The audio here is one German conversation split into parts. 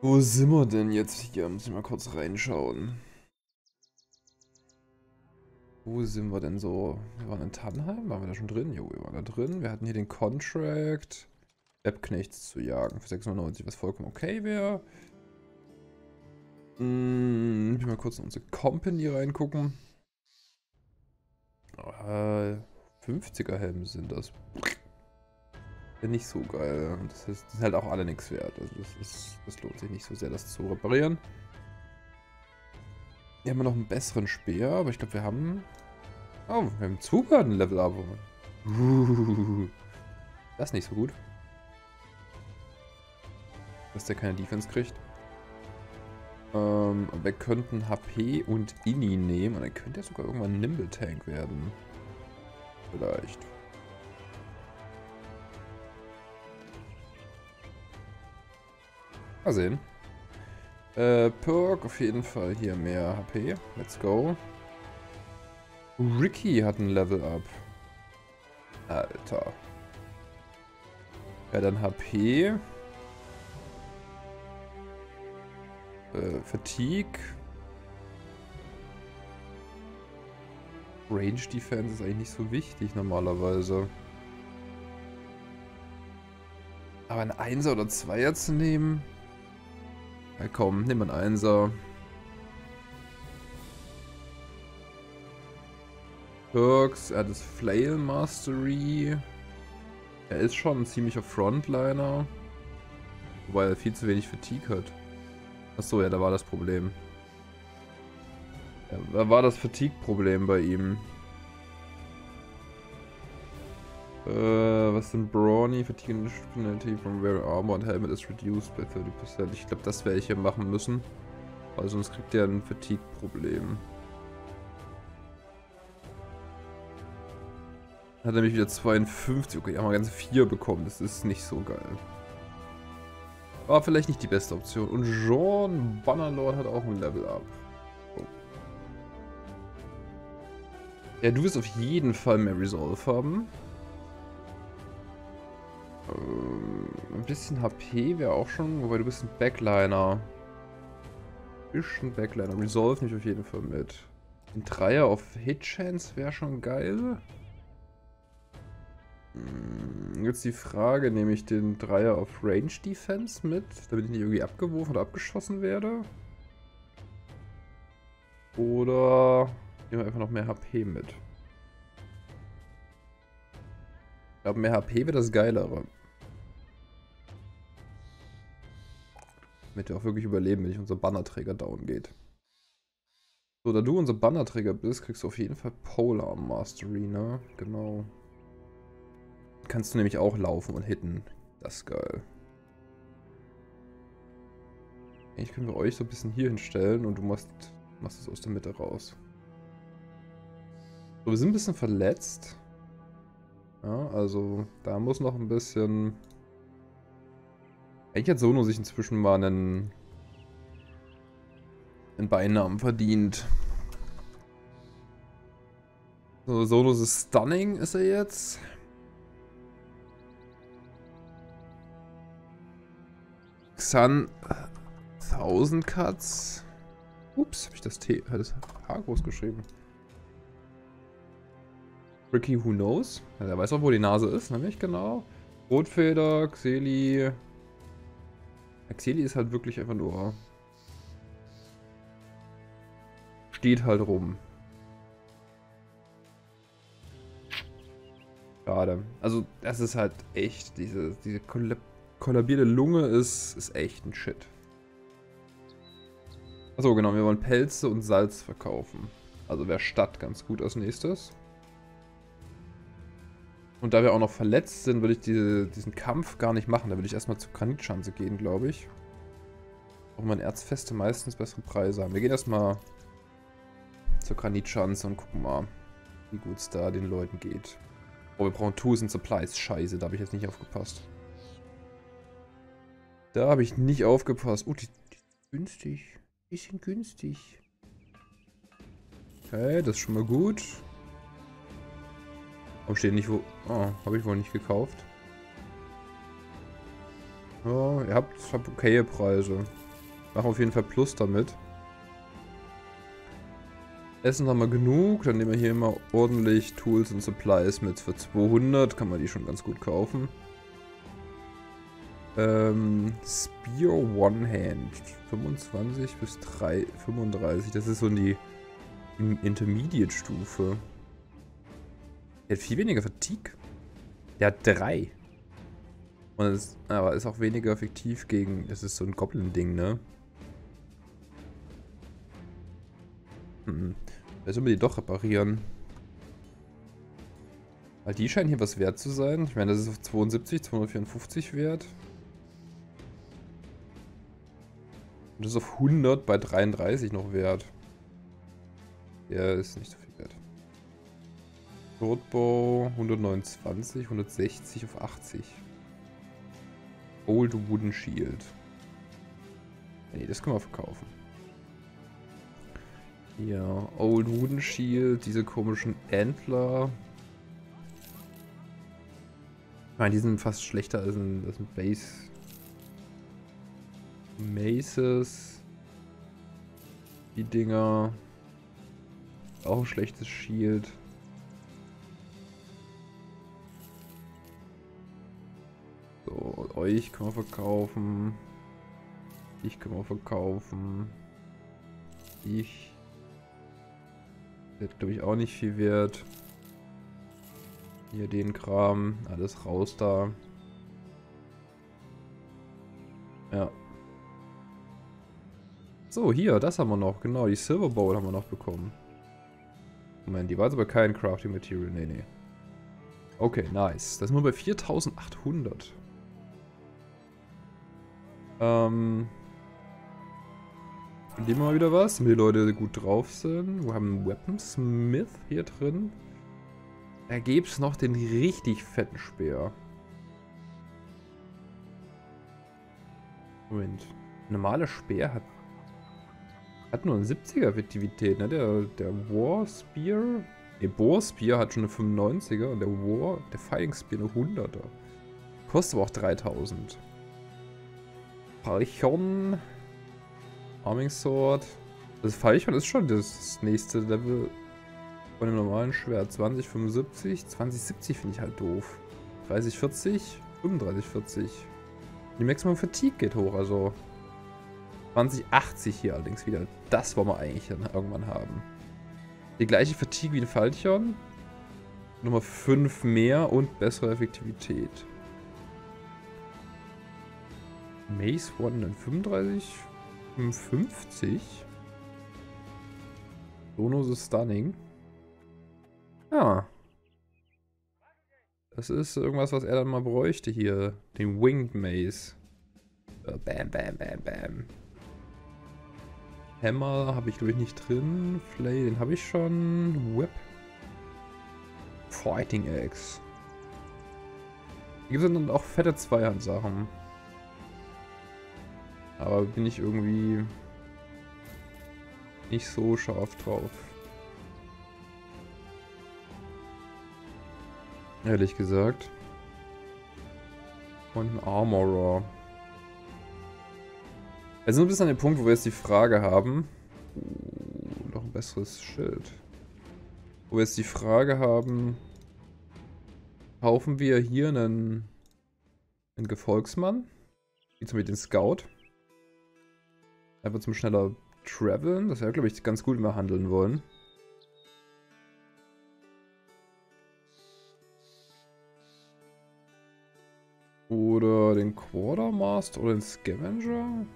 Wo sind wir denn jetzt hier? Muss ich mal kurz reinschauen. Wo sind wir denn so? Wir waren in Tannheim, waren wir da schon drin? Jo, wir waren da drin. Wir hatten hier den Contract, Webknechts zu jagen für 690, was vollkommen okay wäre. Hm, ich mal kurz in unsere Company reingucken. Äh, 50er Helme sind das. Nicht so geil. Das, ist, die sind halt auch alle nichts wert. Also das, ist, das lohnt sich nicht so sehr, das zu reparieren. Hier haben wir noch einen besseren Speer, aber ich glaube, wir haben... Oh, wir haben Zugarden Level Up. Das ist nicht so gut. Dass der keine Defense kriegt. Ähm, wir könnten HP und Inni nehmen. Und dann könnte er sogar irgendwann Nimble Tank werden. Vielleicht. Mal sehen. Äh, Perk auf jeden Fall hier mehr HP. Let's go. Ricky hat ein Level Up. Alter. Ja, dann HP. Äh, Fatigue. Range Defense ist eigentlich nicht so wichtig normalerweise. Aber ein Einser oder Zweier zu nehmen... Ja komm, nimm einen Einser. Perks, er hat das Flail Mastery. Er ist schon ein ziemlicher Frontliner. Wobei er viel zu wenig Fatigue hat. Achso, ja, da war das Problem. Da war das Fatigue-Problem bei ihm. Äh, was sind Brawny? Fatigue Penalty from wearing armor and helmet is reduced by 30%. Ich glaube, das werde ich hier machen müssen. Weil sonst kriegt er ein Fatigue-Problem. Hat nämlich wieder 52. Okay, haben wir ganze 4 bekommen. Das ist nicht so geil. War vielleicht nicht die beste Option. Und Jean Bannerlord hat auch ein Level Up. Oh. Ja, du wirst auf jeden Fall mehr Resolve haben. Ähm, ein bisschen HP wäre auch schon, wobei du bist ein Backliner. Bisschen Backliner. Resolve nicht auf jeden Fall mit. Ein Dreier auf Hit Chance wäre schon geil. Hm, jetzt die Frage, nehme ich den Dreier auf Range Defense mit, damit ich nicht irgendwie abgeworfen oder abgeschossen werde? Oder nehmen wir einfach noch mehr HP mit? Ich glaube, mehr HP wäre das Geilere. Damit wir auch wirklich überleben, wenn nicht unser Bannerträger down geht. So, da du unser Bannerträger bist, kriegst du auf jeden Fall Polar Mastery, ne? Genau. Kannst du nämlich auch laufen und hitten. Das ist geil. Eigentlich können wir euch so ein bisschen hier hinstellen und du machst, machst es aus der Mitte raus. So, wir sind ein bisschen verletzt. Ja, also da muss noch ein bisschen eigentlich hat Sono sich inzwischen mal einen, einen Beinamen verdient. So, Sonos ist stunning, ist er jetzt. Xan 1000 Cuts. Ups, habe ich das, T das H groß geschrieben. Ricky Who Knows. Ja, der weiß auch, wo die Nase ist, nämlich genau. Rotfeder, Xeli, Axeli ist halt wirklich einfach nur... Steht halt rum. Schade. Also, das ist halt echt, diese, diese kollab kollabierte Lunge ist, ist echt ein Shit. Achso, genau, wir wollen Pelze und Salz verkaufen. Also wäre Stadt ganz gut als nächstes. Und da wir auch noch verletzt sind, würde ich diese, diesen Kampf gar nicht machen. Da würde ich erstmal zur Granitschanze gehen, glaube ich. Auch meine Erzfeste meistens bessere Preise haben. Wir gehen erstmal zur Granitschanze und gucken mal, wie gut es da den Leuten geht. Oh, wir brauchen Tools and Supplies. Scheiße, da habe ich jetzt nicht aufgepasst. Da habe ich nicht aufgepasst. Oh, die, die sind günstig. Die sind günstig. Okay, das ist schon mal gut. Warum steht nicht wo... Oh, habe ich wohl nicht gekauft. Ja, ihr habt, habt okaye Preise. Machen auf jeden Fall Plus damit. Essen haben wir genug, dann nehmen wir hier immer ordentlich Tools und Supplies mit. Für 200 kann man die schon ganz gut kaufen. Ähm, Spear One Hand. 25 bis 3, 35. Das ist so die Intermediate-Stufe. Er hat viel weniger Fatigue. Der hat 3. Und es, aber ist auch weniger effektiv gegen. Das ist so ein Goblin-Ding, ne? Hm. Vielleicht sollen wir die doch reparieren. Weil die scheinen hier was wert zu sein. Ich meine, das ist auf 72, 254 wert. Und das ist auf 100 bei 33 noch wert. Der ist nicht so viel. Shortbow 129, 160 auf 80. Old Wooden Shield. Nee, das können wir verkaufen. Ja, Old Wooden Shield, diese komischen Antler. Ich meine, die sind fast schlechter als ein, als ein Base. Maces. Die Dinger. Auch ein schlechtes Shield. Euch können wir verkaufen. Ich kann man verkaufen. Ich. Wird, glaube ich, auch nicht viel wert. Hier den Kram. Alles raus da. Ja. So, hier, das haben wir noch. Genau, die Silver Bowl haben wir noch bekommen. Moment, die war jetzt aber kein Crafting Material. Nee, nee. Okay, nice. Das sind wir bei 4800. Ähm, Nehmen wir mal wieder was, damit die Leute gut drauf sind. Wir haben Weaponsmith hier drin. Da gäbe es noch den richtig fetten Speer. Moment. Normale Speer hat, hat nur eine 70er Effektivität, ne? Der, der War Spear. Der Boar Spear hat schon eine 95er und der War, der Fighting Spear eine 100er. Kostet aber auch 3000. Falchon. Arming Sword. Das Falchon ist schon das nächste Level von dem normalen Schwert. 2075. 2070 finde ich halt doof. 3040. 3540. Die Maximum Fatigue geht hoch, also 2080 hier allerdings wieder. Das wollen wir eigentlich dann irgendwann haben. Die gleiche Fatigue wie ein Falchion. Nummer 5 mehr und bessere Effektivität. Mace 135. 55. Sonos ist stunning. Ja. Das ist irgendwas, was er dann mal bräuchte hier. Den Winged Maze. Bam, bam, bam, bam. Hammer habe ich glaube ich nicht drin. Flay, den habe ich schon. Whip. Fighting Axe. Hier sind dann auch fette Zweihand-Sachen. Aber bin ich irgendwie nicht so scharf drauf. Ehrlich gesagt. Und ein Armorer. Wir sind bis an den Punkt, wo wir jetzt die Frage haben. Uh, noch ein besseres Schild. Wo wir jetzt die Frage haben. Kaufen wir hier einen, einen Gefolgsmann? Wie zum Beispiel den Scout? Einfach zum schneller Traveln. Das wäre, glaube ich, ganz gut, wenn wir handeln wollen. Oder den Quartermaster oder den Scavenger.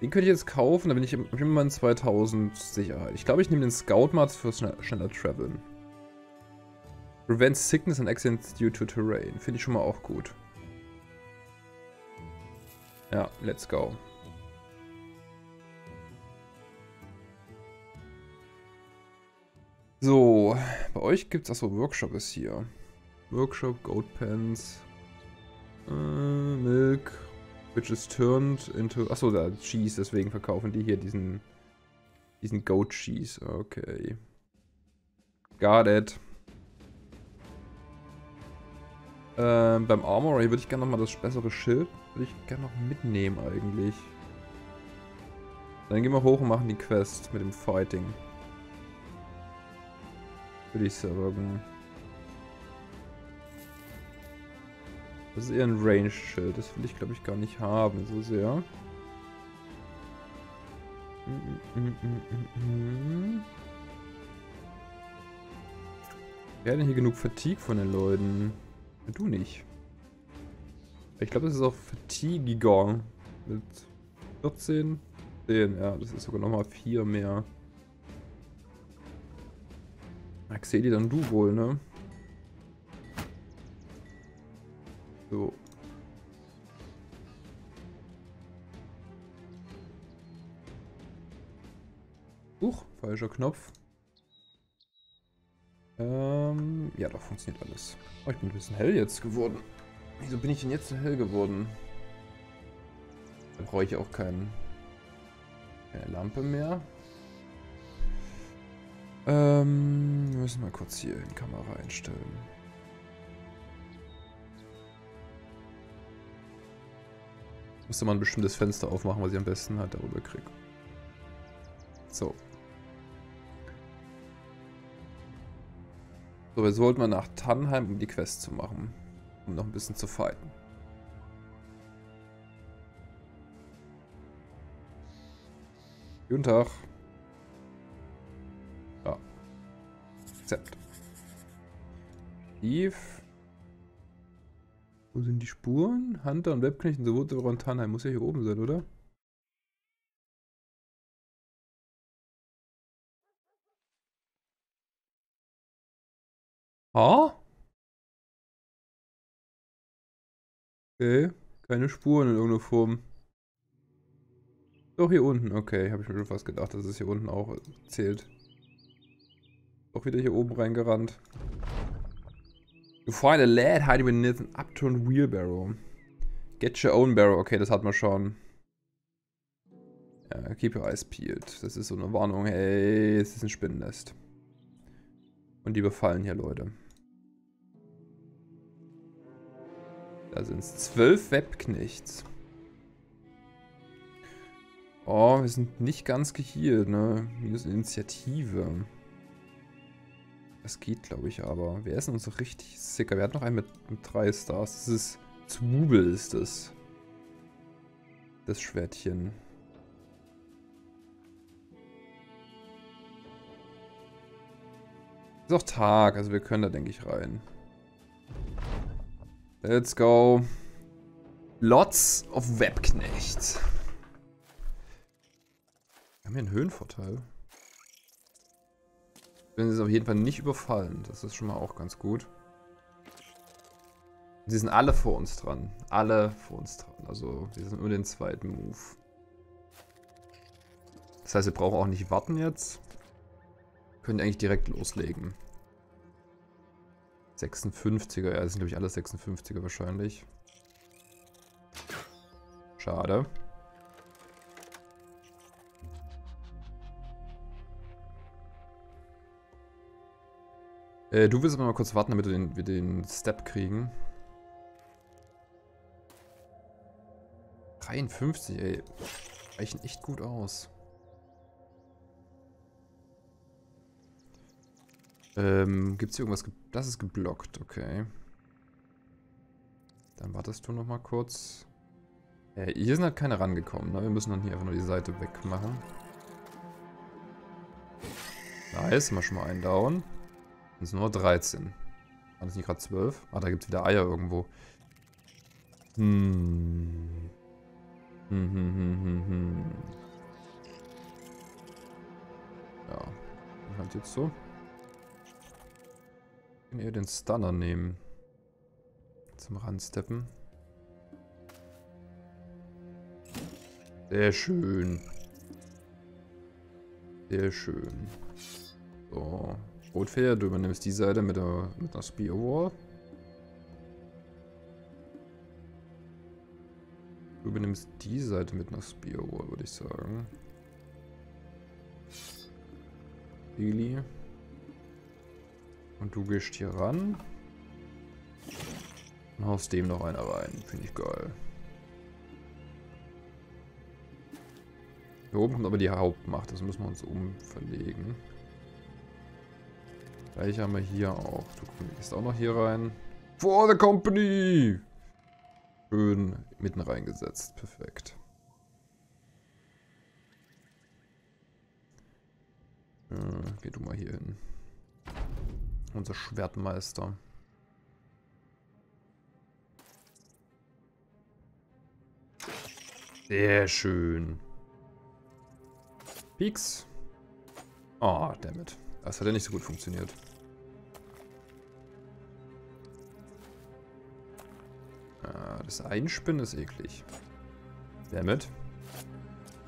Den könnte ich jetzt kaufen, da bin ich immer in 2000 Sicherheit. Ich glaube, ich nehme den Scout mal für schneller, schneller Traveln. Prevent Sickness and Accidents due to Terrain. Finde ich schon mal auch gut. Ja, let's go. So, bei euch gibt es, achso, Workshop ist hier. Workshop, Goat Pants, äh, Milk, which is turned into, achso, da Cheese, deswegen verkaufen die hier diesen, diesen Goat Cheese, okay. Got it. Ähm, beim Armorer würde ich gerne nochmal das bessere Schild, würde ich gerne noch mitnehmen eigentlich. Dann gehen wir hoch und machen die Quest mit dem Fighting. Würde ich sagen. Das ist eher ein Range-Schild. Das will ich, glaube ich, gar nicht haben, so sehr. Wer hat denn hier genug Fatigue von den Leuten? Du nicht. Ich glaube, das ist auch Fatigue mit 14. 10, ja, das ist sogar nochmal 4 mehr. Axeli, dann du wohl, ne? So. Huch, falscher Knopf. Ähm, ja, doch funktioniert alles. Oh, ich bin ein bisschen hell jetzt geworden. Wieso bin ich denn jetzt so hell geworden? Da brauche ich auch keinen, keine Lampe mehr. Ähm, wir müssen mal kurz hier in Kamera einstellen. Musste man ein bestimmtes Fenster aufmachen, was ich am besten halt darüber kriege. So. So, jetzt wollten wir nach Tannheim, um die Quest zu machen. Um noch ein bisschen zu fighten. Guten Tag. Ja. Akzept. Steve. Wo sind die Spuren? Hunter und Webknecht und so wurde und Tannheim. Muss ja hier oben sein, oder? Ah? Okay, keine Spuren in irgendeiner Form. Doch, hier unten. Okay, habe ich mir schon fast gedacht, dass es hier unten auch zählt. Auch wieder hier oben reingerannt. You find a lad hiding beneath an upturned wheelbarrow. Get your own barrow. Okay, das hat man schon. Ja, keep your eyes peeled. Das ist so eine Warnung. Hey, es ist ein Spinnennest. Und die befallen hier Leute. Da sind es zwölf Webknechts. Oh, wir sind nicht ganz gehealt, ne? Minus Initiative. Das geht, glaube ich, aber. Wer ist denn uns so richtig sicker? Wir hatten noch einen mit, mit drei Stars. Das ist Zwubel ist das. Das Schwertchen. Ist auch Tag, also wir können da, denke ich, rein. Let's go. Lots of Webknecht. Wir haben hier einen Höhenvorteil. Sie es auf jeden Fall nicht überfallen. Das ist schon mal auch ganz gut. Sie sind alle vor uns dran. Alle vor uns dran. Also, wir sind nur den zweiten Move. Das heißt, wir brauchen auch nicht warten jetzt. Können eigentlich direkt loslegen. 56er, ja, das sind glaube ich alle 56er wahrscheinlich. Schade. Äh, du willst aber mal kurz warten, damit wir den, wir den Step kriegen. 53, ey. Reichen echt gut aus. Ähm, gibt's hier irgendwas? Das ist geblockt, okay. Dann wartest du noch mal kurz. Äh, hier sind halt keine rangekommen, ne? Wir müssen dann hier einfach nur die Seite wegmachen. Nice, mal schon mal einen down. Das sind nur 13. Waren das nicht gerade 12? Ah, da gibt es wieder Eier irgendwo. Hm. Hm, hm, hm, hm, hm. Ja. Halt jetzt so eher den Stunner nehmen. Zum Ransteppen. Sehr schön. Sehr schön. So. Rotfeder, du übernimmst die Seite mit der, mit der Spear Wall. Du übernimmst die Seite mit einer Spear Wall, würde ich sagen. Lili. Und du gehst hier ran. Und haust dem noch einer rein. Finde ich geil. Hier oben kommt aber die Hauptmacht. Das müssen wir uns umverlegen. Gleich haben wir hier auch. Du gehst auch noch hier rein. For the company! Schön mitten reingesetzt. Perfekt. Äh, geh du mal hier hin. Unser Schwertmeister. Sehr schön. Peaks. Oh, dammit. Das hat ja nicht so gut funktioniert. Ah, das Einspinnen ist eklig. Dammit.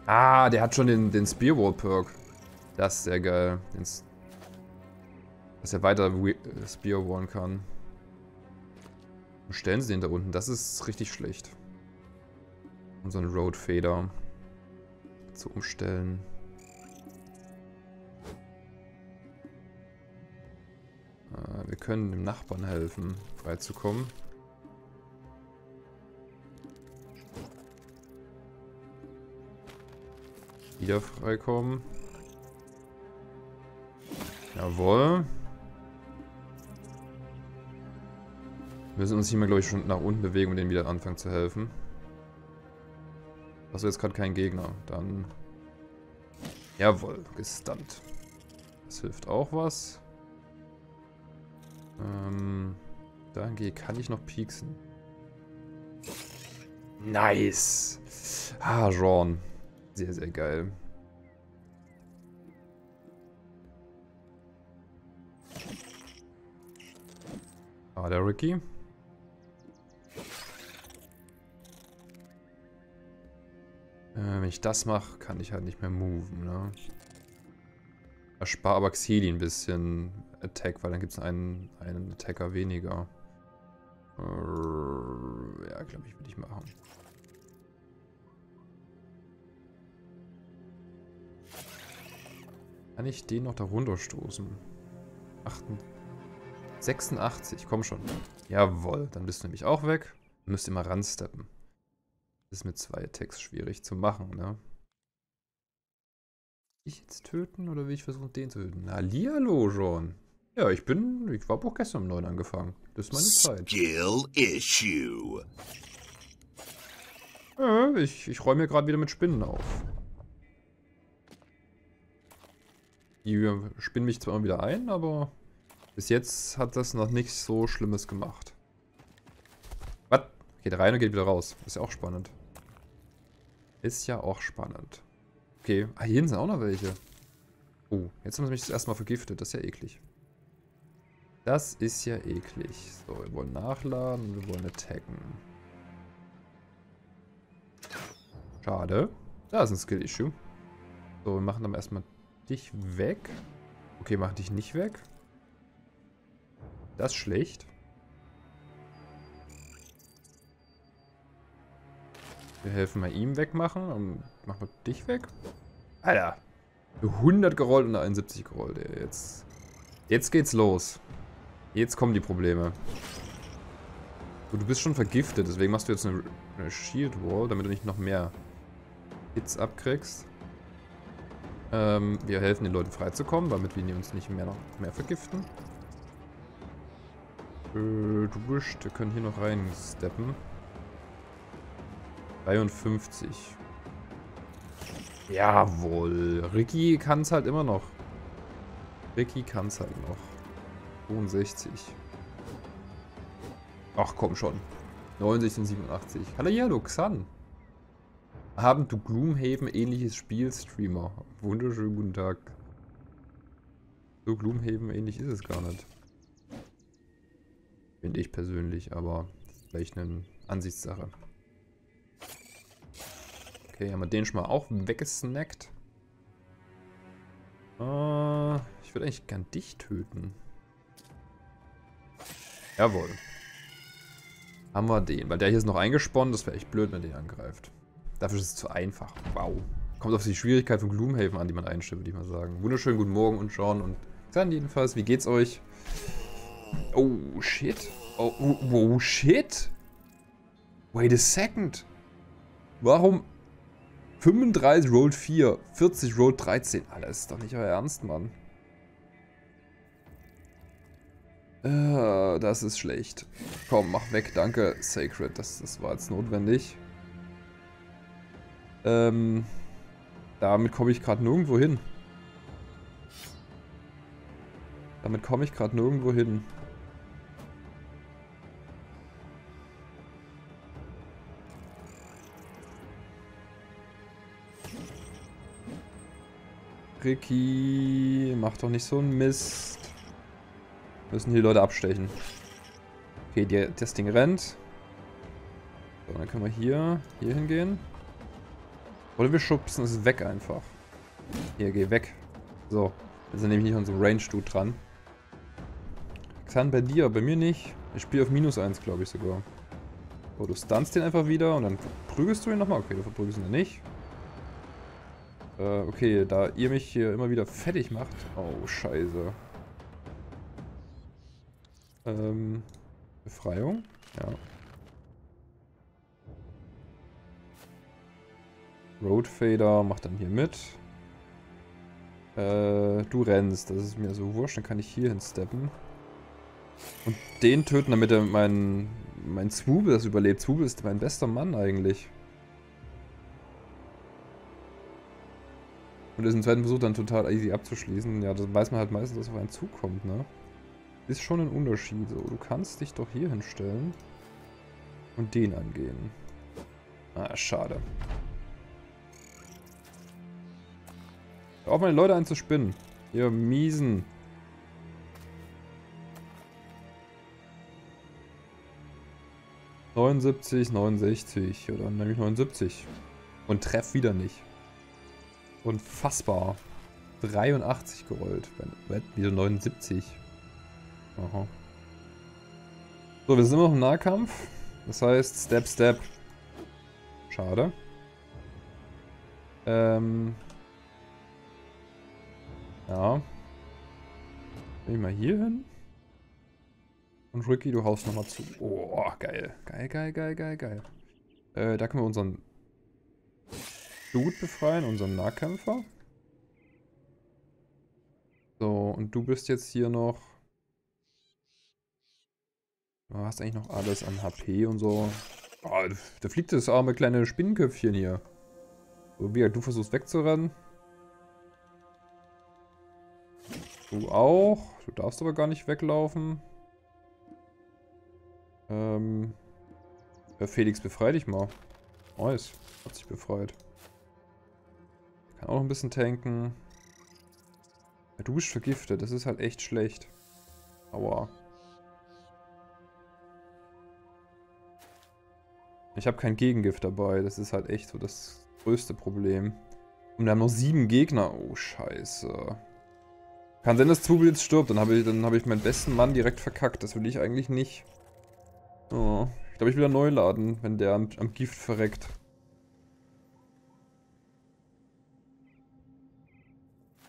Ah, der hat schon den, den Spearwall-Perk. Das ist sehr geil. Den's, dass er weiter Spearwallen kann. Wo stellen sie den da unten? Das ist richtig schlecht. Unseren Road Fader zu umstellen. Äh, wir können dem Nachbarn helfen, freizukommen. Wieder freikommen. Jawohl. Wir müssen uns hier mal, glaube ich, schon nach unten bewegen, um denen wieder anfangen zu helfen. Hast du jetzt gerade keinen Gegner? Dann... Jawohl, gestunt. Das hilft auch was. Ähm, dahingehend kann ich noch pieksen. Nice. Ah, Ron. Sehr, sehr geil. Ah, der Ricky. Wenn ich das mache, kann ich halt nicht mehr moven, ne? Erspar aber Xeli ein bisschen Attack, weil dann gibt es einen, einen Attacker weniger. Äh, ja, glaube ich, würde ich machen. Kann ich den noch da runterstoßen? 86, komm schon. Jawohl, dann bist du nämlich auch weg. Müsst ihr mal ransteppen. Das ist mit zwei Attacks schwierig zu machen, ne? ich jetzt töten oder will ich versuchen, den zu töten? Hallihallo, John. Ja, ich bin, ich habe auch gestern um 9 angefangen. Das ist meine Zeit. Skill issue. Ja, ich, ich räume mir gerade wieder mit Spinnen auf. Die spinnen mich zwar immer wieder ein, aber bis jetzt hat das noch nichts so Schlimmes gemacht. Geht rein und geht wieder raus. Ist ja auch spannend. Ist ja auch spannend. Okay. Ah, hier sind auch noch welche. Oh, jetzt haben sie mich das erstmal vergiftet. Das ist ja eklig. Das ist ja eklig. So, wir wollen nachladen und wir wollen attacken. Schade. Da ist ein Skill-Issue. So, wir machen dann erstmal dich weg. Okay, mach dich nicht weg. Das ist schlecht. Wir helfen mal ihm wegmachen. Und machen wir dich weg. Alter. 100 gerollt und 71 gerollt. Jetzt, jetzt geht's los. Jetzt kommen die Probleme. So, du bist schon vergiftet, deswegen machst du jetzt eine, eine Shield Wall, damit du nicht noch mehr Hits abkriegst. Ähm, wir helfen den Leuten freizukommen, damit wir uns nicht mehr noch mehr vergiften. Äh, du bist, wir können hier noch reinsteppen. 53. Jawohl. Ricky kann es halt immer noch. Ricky kann es halt noch. 62. Ach komm schon. 69 und 87. Hallo, Xan. Haben du Gloomhaven ähnliches Spiel, Streamer? Wunderschönen guten Tag. So Gloomhaven ähnlich ist es gar nicht. Finde ich persönlich, aber vielleicht eine Ansichtssache. Okay, haben wir den schon mal auch weggesnackt. Äh, ich würde eigentlich gern dich töten. Jawohl. Haben wir den. Weil der hier ist noch eingesponnen. Das wäre echt blöd, wenn der angreift. Dafür ist es zu einfach. Wow. Kommt auf die Schwierigkeit von Gloomhaven an, die man einstellt, würde ich mal sagen. Wunderschönen guten Morgen und Sean und dann jedenfalls. Wie geht's euch? Oh, shit. Oh, oh, oh, shit. Wait a second. Warum 35 Roll 4, 40 Roll 13? Alter, ist doch nicht euer Ernst, Mann. Äh, das ist schlecht. Komm, mach weg, danke, Sacred. Das, das war jetzt notwendig. Ähm, damit komme ich gerade nirgendwo hin. Damit komme ich gerade nirgendwo hin. Ricky, mach doch nicht so einen Mist. Müssen die Leute abstechen. Okay, die, das Ding rennt. So, dann können wir hier, hier hingehen. Oder wir schubsen es weg einfach. Hier, geh weg. So, jetzt sind nämlich nicht unser Range-Dude dran. Xan bei dir, bei mir nicht. Ich spiele auf minus 1, glaube ich sogar. Oh, du stunst den einfach wieder und dann prügelst du ihn nochmal. Okay, du verprügelst ihn nicht. Äh, okay, da ihr mich hier immer wieder fertig macht. Oh, scheiße. Ähm, Befreiung? Ja. Roadfader macht dann hier mit. Äh, du rennst, das ist mir so wurscht, dann kann ich hier hinsteppen. Und den töten, damit er mein, mein Zwubel das überlebt. Zwubel ist mein bester Mann eigentlich. Und das im zweiten Versuch dann total easy abzuschließen. Ja, das weiß man halt meistens, dass auf einen zukommt, ne? Ist schon ein Unterschied. So, du kannst dich doch hier hinstellen. Und den angehen. Ah, schade. Auf meine Leute einzuspinnen. Ihr miesen. Neunundsiebzig, 69 oder nämlich 79. Und treff wieder nicht. Unfassbar. 83 gerollt. Wieder 79. Aha. So, wir sind immer noch im Nahkampf. Das heißt, Step, Step. Schade. Ähm. Ja. Bin ich mal hier hin. Und Ricky, du haust nochmal zu. Oh, geil. Geil, geil, geil, geil, geil. Äh, da können wir unseren Dude befreien, unseren Nahkämpfer. So, und du bist jetzt hier noch... Du hast eigentlich noch alles an HP und so. Oh, da fliegt das arme kleine Spinnenköpfchen hier. So, wie du versuchst wegzurennen. Du auch. Du darfst aber gar nicht weglaufen. Ähm... Ja, Felix, befrei dich mal. Nice. Hat sich befreit. Auch ein bisschen tanken. Du bist vergiftet, das ist halt echt schlecht. Aua. Ich habe kein Gegengift dabei, das ist halt echt so das größte Problem. Und wir haben noch sieben Gegner. Oh, scheiße. Kann sein, dass Zubel jetzt stirbt, dann habe ich, hab ich meinen besten Mann direkt verkackt. Das will ich eigentlich nicht. Oh, ich glaube, ich will wieder neu laden, wenn der am, am Gift verreckt.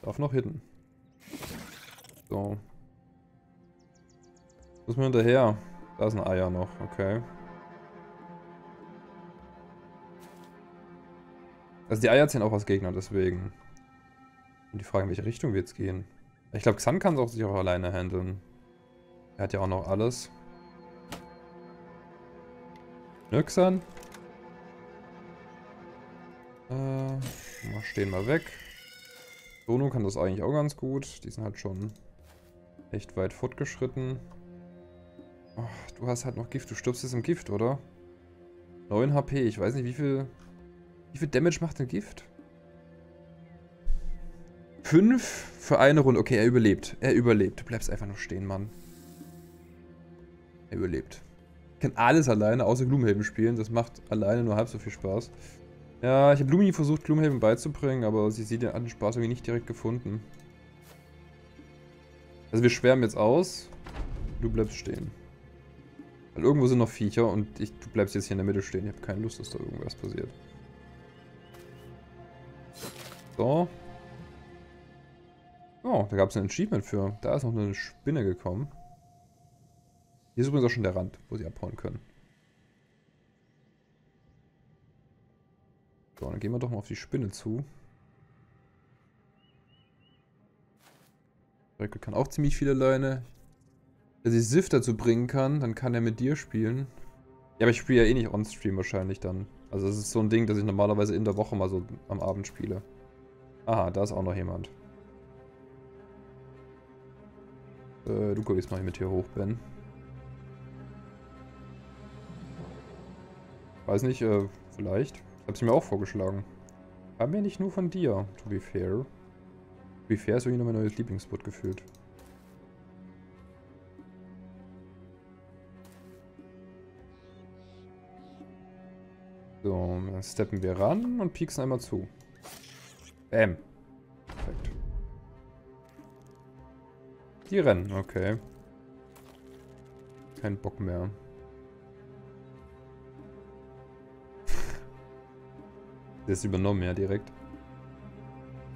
Darf noch hitten. So. Muss mir hinterher. Da ist ein Eier noch, okay. Also die Eier ziehen auch aus Gegner, deswegen. Und die Frage, in welche Richtung wir jetzt gehen. Ich glaube, Xan kann es auch sich auch alleine handeln. Er hat ja auch noch alles. Ne, Xan? Äh, stehen mal weg. Sono kann das eigentlich auch ganz gut. Die sind halt schon echt weit fortgeschritten. Oh, du hast halt noch Gift. Du stirbst jetzt im Gift, oder? 9 HP. Ich weiß nicht, wie viel... Wie viel Damage macht ein Gift? 5 für eine Runde. Okay, er überlebt. Er überlebt. Du bleibst einfach nur stehen, Mann. Er überlebt. Ich kann alles alleine, außer Gloomhaven spielen. Das macht alleine nur halb so viel Spaß. Ja, ich habe Lumi versucht, Gloomhaven beizubringen, aber sie sieht den Spaß irgendwie nicht direkt gefunden. Also wir schwärmen jetzt aus. Du bleibst stehen. Weil irgendwo sind noch Viecher und ich, du bleibst jetzt hier in der Mitte stehen. Ich habe keine Lust, dass da irgendwas passiert. So. Oh, da gab es ein Achievement für. Da ist noch eine Spinne gekommen. Hier ist übrigens auch schon der Rand, wo sie abhauen können. So, dann gehen wir doch mal auf die Spinne zu. Röckel kann auch ziemlich viele Leine. Wenn sie Sif dazu bringen kann, dann kann er mit dir spielen. Ja, aber ich spiele ja eh nicht on-stream wahrscheinlich dann. Also das ist so ein Ding, das ich normalerweise in der Woche mal so am Abend spiele. Aha, da ist auch noch jemand. Äh, du gehst mal mit hier hoch, Ben. Weiß nicht, äh, vielleicht. Ich hab's mir auch vorgeschlagen. Haben wir nicht nur von dir, to be fair. To be fair ist irgendwie noch mein neues Lieblingsspot gefühlt. So, dann steppen wir ran und pieksen einmal zu. Bam. Perfekt. Die rennen, okay. Kein Bock mehr. Der ist übernommen, ja, direkt.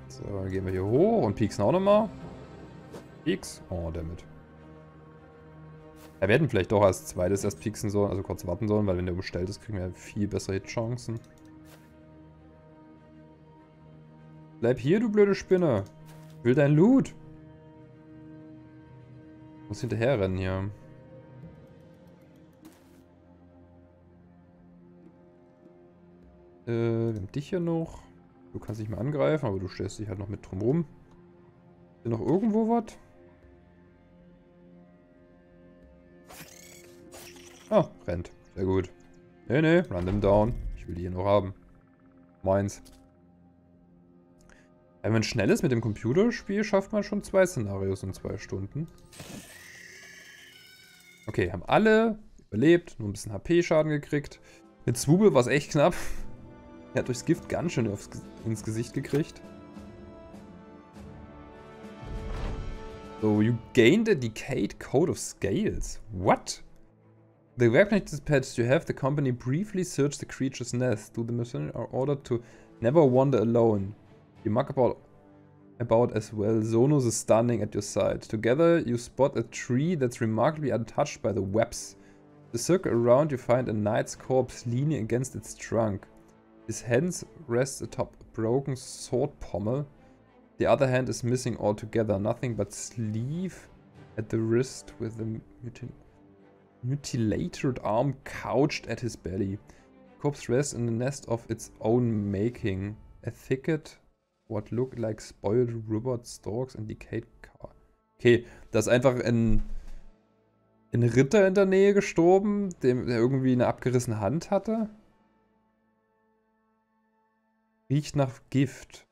So, gehen wir hier hoch und pieksen auch nochmal. Pieks. Oh, damit. Wir hätten vielleicht doch als zweites erst pieksen sollen, also kurz warten sollen, weil wenn der umstellt ist, kriegen wir viel bessere Hitchancen. Bleib hier, du blöde Spinne. Ich will dein Loot. Ich muss hinterher rennen hier. Äh, wir haben dich hier noch. Du kannst nicht mehr angreifen, aber du stellst dich halt noch mit drum rum. Ist hier noch irgendwo was? Ah, rennt. Sehr gut. Nee, nee, run them down. Ich will die hier noch haben. Meins. Wenn man schnell ist mit dem Computerspiel, schafft man schon zwei Szenarios in zwei Stunden. Okay, haben alle überlebt, nur ein bisschen HP-Schaden gekriegt. Mit Zwubel war es echt knapp. Er hat durchs Gift ganz schön aufs, ins Gesicht gekriegt. So, you gained a decayed code of scales. What? The weapon dispatched, you have the company briefly search the creature's nest. Do the mission are ordered to never wander alone. You muck about, about as well. Zonos is standing at your side. Together, you spot a tree that's remarkably untouched by the webs. The circle around, you find a knight's corpse leaning against its trunk. His hands rest atop a broken sword pommel. The other hand is missing altogether, nothing but sleeve at the wrist with mutil mutilated arm couched at his belly. Corpse rests in a nest of its own making. A thicket, what look like spoiled rubber stalks and decayed car. Okay, da ist einfach ein, ein Ritter in der Nähe gestorben, dem, der irgendwie eine abgerissene Hand hatte. Riecht nach Gift.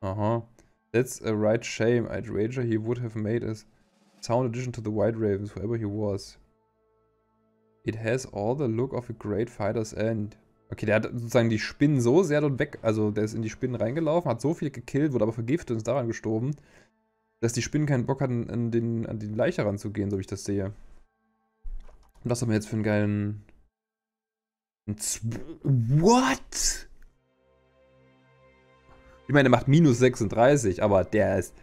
Aha. That's a right shame. I'd wager he would have made a sound addition to the White Ravens, whoever he was. It has all the look of a great fighter's end. Okay, der hat sozusagen die Spinnen so sehr dort weg, also der ist in die Spinnen reingelaufen, hat so viel gekillt, wurde aber vergiftet und ist daran gestorben, dass die Spinnen keinen Bock hatten, an den, an den Leiche ranzugehen, so wie ich das sehe. Was haben wir jetzt für einen geilen... What? Ich meine, der macht minus 36, aber der ist.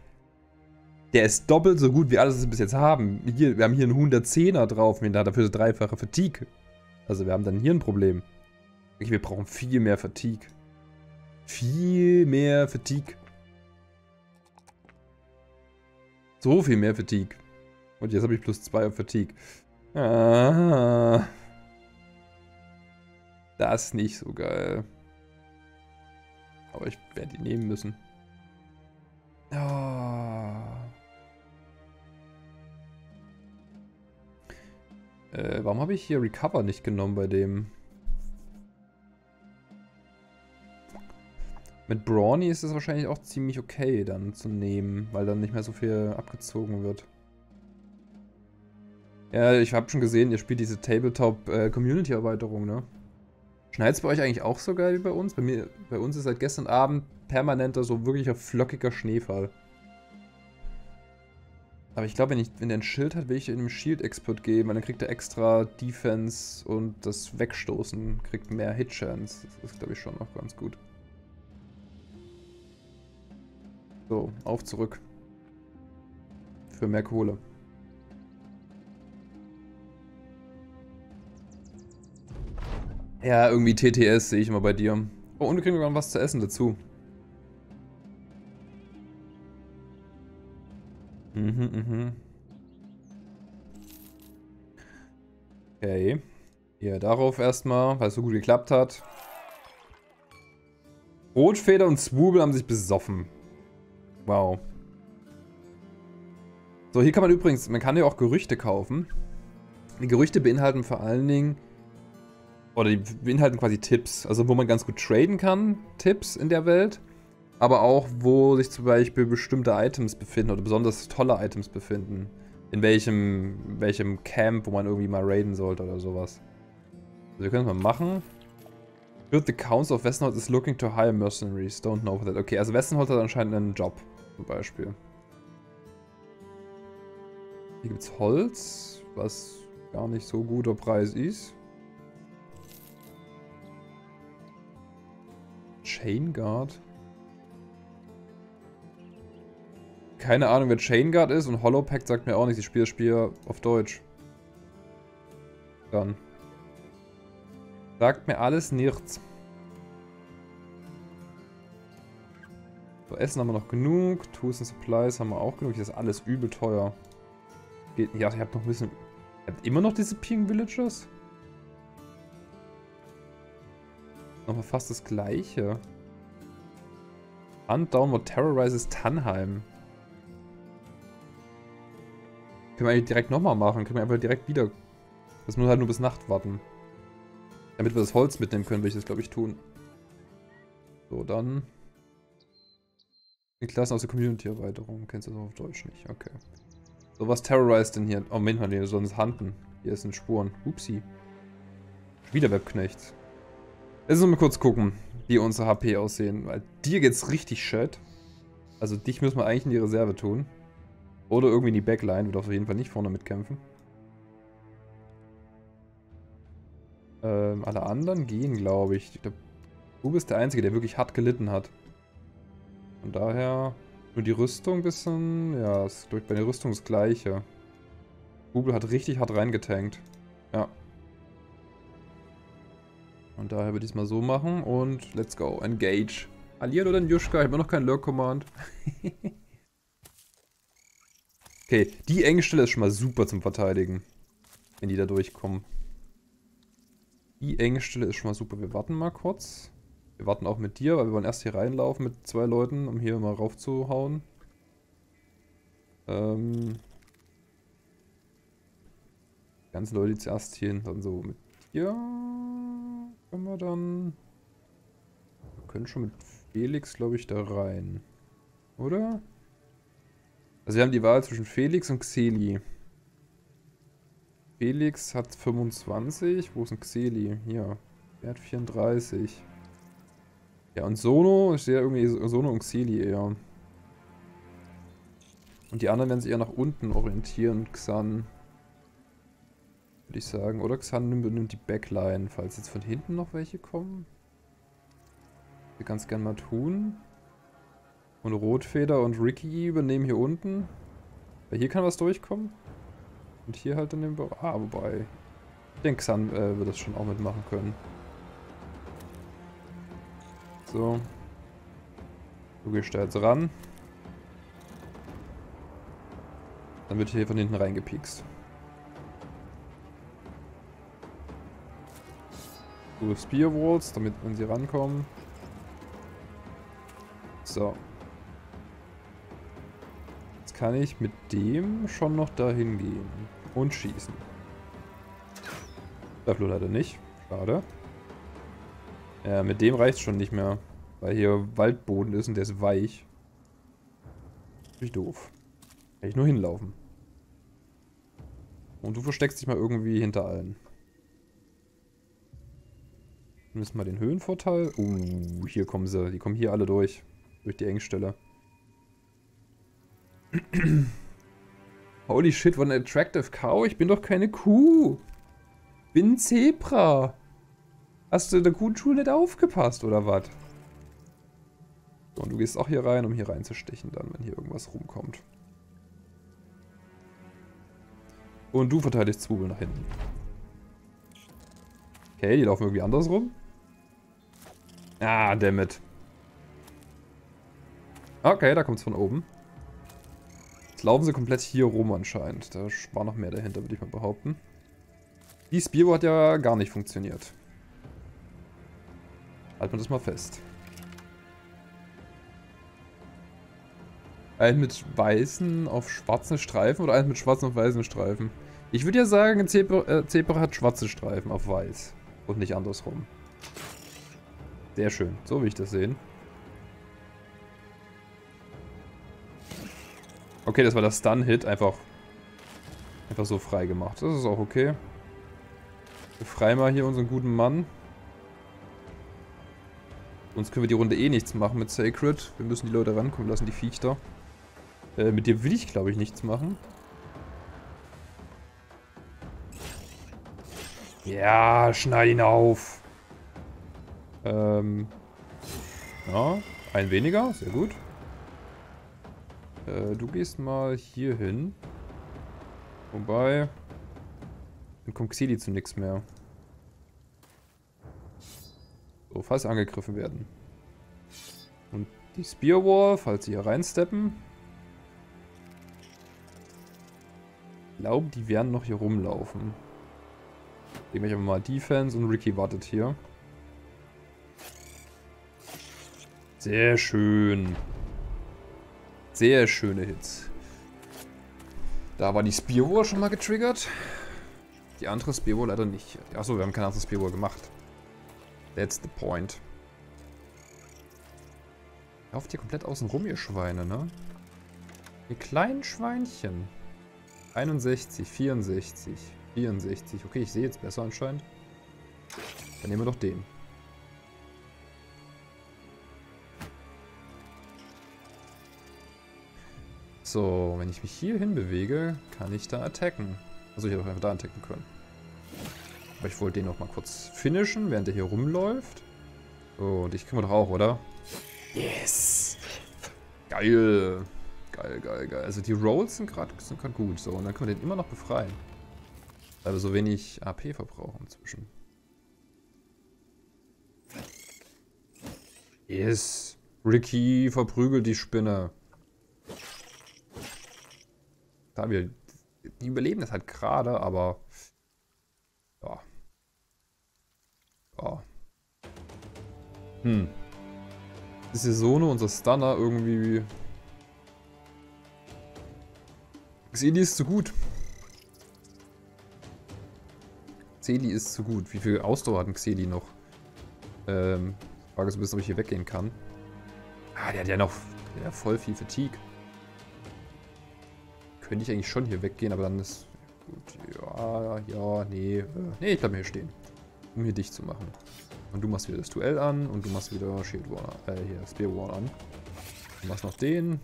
Der ist doppelt so gut wie alles, was wir bis jetzt haben. Hier, wir haben hier einen 110er drauf, mit dafür so dreifache Fatigue. Also wir haben dann hier ein Problem. Okay, wir brauchen viel mehr Fatigue. Viel mehr Fatigue. So viel mehr Fatigue. Und jetzt habe ich plus 2 auf Fatigue. Ah. Das ist nicht so geil. Aber ich werde die nehmen müssen. Oh. Äh, warum habe ich hier Recover nicht genommen bei dem? Mit Brawny ist es wahrscheinlich auch ziemlich okay dann zu nehmen, weil dann nicht mehr so viel abgezogen wird. Ja, ich habe schon gesehen, ihr spielt diese Tabletop-Community-Erweiterung, äh, ne? Schneit es bei euch eigentlich auch so geil wie bei uns? Bei, mir, bei uns ist seit gestern Abend permanenter, so wirklicher flockiger Schneefall. Aber ich glaube, wenn, wenn der ein Schild hat, will ich ihm Shield-Expert geben, weil dann kriegt er extra Defense und das Wegstoßen kriegt mehr Hit-Chance. Das ist, glaube ich, schon noch ganz gut. So, auf zurück. Für mehr Kohle. Ja, irgendwie TTS sehe ich immer bei dir. Oh, und wir kriegen noch was zu essen dazu. Mhm, mhm. Okay. Hier, darauf erstmal, weil es so gut geklappt hat. Rotfeder und Zwubel haben sich besoffen. Wow. So, hier kann man übrigens, man kann ja auch Gerüchte kaufen. Die Gerüchte beinhalten vor allen Dingen, oder die beinhalten quasi Tipps, also wo man ganz gut traden kann, Tipps in der Welt, aber auch wo sich zum Beispiel bestimmte Items befinden oder besonders tolle Items befinden. In welchem, welchem Camp, wo man irgendwie mal raiden sollte oder sowas. Also wir können es mal machen. The Council of Westenholz is looking to hire mercenaries. Don't know that. Okay, also Westenholz hat anscheinend einen Job, zum Beispiel. Hier gibt es Holz, was gar nicht so guter Preis ist. Chain Guard. Keine Ahnung, wer Chain Guard ist und Hollow Pact sagt mir auch nichts. Ich spiele das Spiel auf Deutsch. Dann. Sagt mir alles nichts. So, Essen haben wir noch genug. Tools and Supplies haben wir auch genug. Hier ist alles übel teuer. Geht, ja, ich habe noch ein bisschen... Ihr habt immer noch diese Ping Villagers? Nochmal fast das gleiche. Hunt Downward Terrorizes Tannheim. Können wir eigentlich direkt nochmal machen. Können wir einfach direkt wieder... Das muss halt nur bis Nacht warten. Damit wir das Holz mitnehmen können, will ich das, glaube ich, tun. So, dann... Die Klassen aus der Community-Erweiterung. Kennst du das auf Deutsch nicht? Okay. So, was terrorized denn hier? Oh, Moment mal, sonst Handen. Hier sind Spuren. Upsi. Wieder Webknechts. Jetzt müssen wir kurz gucken, wie unsere HP aussehen. Weil dir geht's richtig shit. Also dich müssen wir eigentlich in die Reserve tun. Oder irgendwie in die Backline. Du darfst auf jeden Fall nicht vorne mitkämpfen. Ähm, alle anderen gehen, glaube ich. du bist der Einzige, der wirklich hart gelitten hat. Von daher nur die Rüstung ein bisschen... Ja, ist bei der Rüstung das gleiche. Google hat richtig hart reingetankt. Ja. Und daher würde ich es mal so machen und let's go. Engage. Hallihallo dann Juschka, ich habe noch keinen Lurk-Command. okay, die Engstelle ist schon mal super zum Verteidigen. Wenn die da durchkommen. Die Engstelle ist schon mal super. Wir warten mal kurz. Wir warten auch mit dir, weil wir wollen erst hier reinlaufen mit zwei Leuten, um hier mal raufzuhauen. Ähm. Die ganzen Leute, die zuerst hier dann so mit dir. Können wir dann. Wir können schon mit Felix, glaube ich, da rein. Oder? Also wir haben die Wahl zwischen Felix und Xeli. Felix hat 25. Wo ist ein Xeli? Hier. Er hat 34. Ja, und Sono, ich sehe irgendwie Sono und Xeli eher. Und die anderen werden sich eher nach unten orientieren. Xan. Würde ich sagen. Oder Xan nimmt die Backline, falls jetzt von hinten noch welche kommen. Wir ganz gern mal tun. Und Rotfeder und Ricky übernehmen hier unten. Weil hier kann was durchkommen. Und hier halt in dem Bereich. Ah, wobei. Ich denke, Xan äh, wird das schon auch mitmachen können. So. Du gehst da jetzt ran. Dann wird hier von hinten reingepiekst. Du Spear Walls, damit wenn sie rankommen. So. Jetzt kann ich mit dem schon noch dahin gehen. Und schießen. Darf nur leider nicht. Schade. Ja, mit dem reicht schon nicht mehr. Weil hier Waldboden ist und der ist weich. Natürlich doof. Kann ich nur hinlaufen. Und du versteckst dich mal irgendwie hinter allen. Müssen wir den Höhenvorteil. Uh, hier kommen sie. Die kommen hier alle durch. Durch die Engstelle. Holy shit, what an attractive cow. Ich bin doch keine Kuh. Bin Zebra. Hast du in der Kuhschule nicht aufgepasst, oder was? So, und du gehst auch hier rein, um hier reinzustechen dann, wenn hier irgendwas rumkommt. Und du verteidigst Zwiebeln nach hinten. Okay, die laufen irgendwie andersrum. Ah, dammit. Okay, da kommt es von oben. Jetzt laufen sie komplett hier rum anscheinend. Da war noch mehr dahinter, würde ich mal behaupten. Die Spearbow hat ja gar nicht funktioniert. Halten wir das mal fest. Ein mit weißen auf schwarzen Streifen oder ein mit schwarzen auf weißen Streifen? Ich würde ja sagen, Zebra, äh, Zebra hat schwarze Streifen auf weiß. Und nicht andersrum. Sehr schön. So will ich das sehen. Okay, das war der Stun-Hit. Einfach, einfach so frei gemacht. Das ist auch okay. Befreien wir hier unseren guten Mann. Sonst können wir die Runde eh nichts machen mit Sacred. Wir müssen die Leute rankommen lassen, die Viechter. Äh, mit dir will ich, glaube ich, nichts machen. Ja, schneid ihn auf. Ähm. Ja, ein weniger, sehr gut. Äh, du gehst mal hier hin. Wobei... Dann kommt Xili zu nichts mehr. So, falls angegriffen werden. Und die Spearwall, falls sie hier reinsteppen. Ich glaube, die werden noch hier rumlaufen. Geben wir einfach mal Defense und Ricky wartet hier. Sehr schön. Sehr schöne Hits. Da war die Spearwar schon mal getriggert. Die andere Spearwar leider nicht. Achso, wir haben keine andere Spearwar gemacht. That's the point. Lauft hier komplett außen rum, ihr Schweine, ne? Ihr kleinen Schweinchen. 61, 64, 64. Okay, ich sehe jetzt besser anscheinend. Dann nehmen wir doch den. So, wenn ich mich hier hin bewege, kann ich da attacken. Also ich hätte auch einfach da attacken können. Aber ich wollte den noch mal kurz finishen, während der hier rumläuft. So, und ich kriegen wir doch auch, oder? Yes! Geil! Geil, geil, geil. Also die Rolls sind gerade sind gut. So, und dann können wir den immer noch befreien. Weil wir so wenig AP verbrauchen inzwischen. Yes! Ricky, verprügelt die Spinne. Klar, wir die überleben das halt gerade, aber ja. Ja. Hm. Ist hier so nur unser Stunner irgendwie... Xeli ist zu gut. Xeli ist zu gut. Wie viel Ausdauer hat ein Xeli noch? Ähm, Frage ist ein bisschen, ob ich hier weggehen kann. Ah, der hat ja noch ja, voll viel Fatigue. Könnte ich eigentlich schon hier weggehen, aber dann ist... Gut, ja, ja, nee. Äh, nee, ich bleib hier stehen. Um hier dicht zu machen. Und du machst wieder das Duell an und du machst wieder Shield Wall, äh, hier, Spear Wall an. Du machst noch den.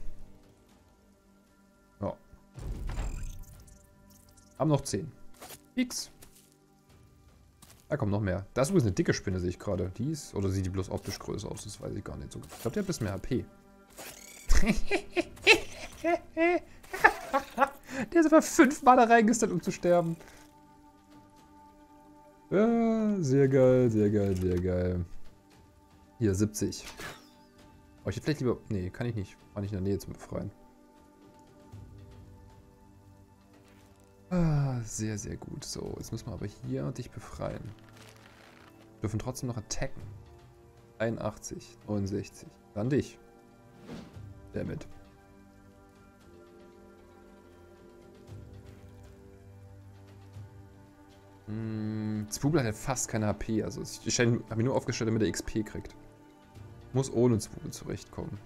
Ja. Haben noch 10. X. Da kommt noch mehr. Das ist übrigens eine dicke Spinne, sehe ich gerade. Die ist, oder sieht die bloß optisch größer aus? Das weiß ich gar nicht so. Ich glaube, der hat ein bisschen mehr HP. Der ist einfach fünfmal da reingestellt, um zu sterben. Ja, sehr geil, sehr geil, sehr geil. Hier, 70. Oh, ich hätte vielleicht lieber... Nee, kann ich nicht. War nicht in der Nähe zum Befreien. Ah, sehr, sehr gut. So, jetzt müssen wir aber hier dich befreien. Wir dürfen trotzdem noch attacken. 81, 69. Dann dich. Damit. Hm, Zwubel hat ja fast keine HP. Also ich habe ihn nur aufgestellt, damit er XP kriegt. Muss ohne Zwubel zurechtkommen.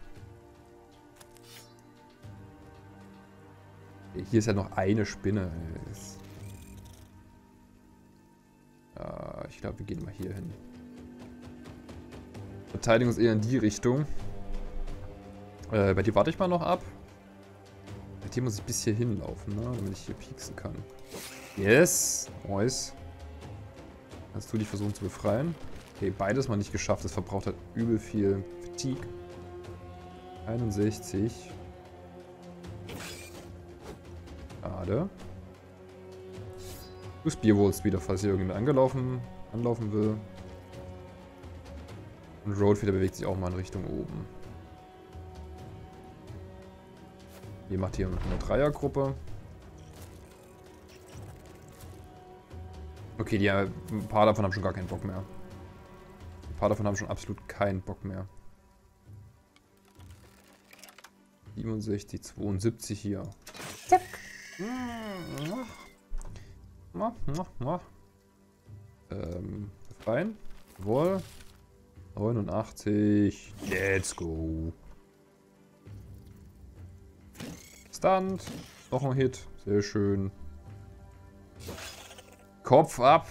Hier ist ja noch eine Spinne. Ich glaube, wir gehen mal hier hin. Verteidigung ist eher in die Richtung. Äh, bei dir warte ich mal noch ab. Bei dir muss ich bis hier hinlaufen, ne? damit ich hier pieksen kann. Yes. Nice. Kannst du dich versuchen zu befreien? Okay, beides mal nicht geschafft. Das verbraucht halt übel viel Fatigue. 61. Schade. Du Spearwolst wieder, falls hier irgendjemand angelaufen anlaufen will. Und Roadfeeder bewegt sich auch mal in Richtung oben. Ihr macht hier eine Dreiergruppe. Okay, die, ein paar davon haben schon gar keinen Bock mehr. Ein paar davon haben schon absolut keinen Bock mehr. 67, 72 hier. Zack. Ähm, befreien. Jawohl. 89. Let's go. Stunt. Noch ein Hit. Sehr schön. Kopf ab.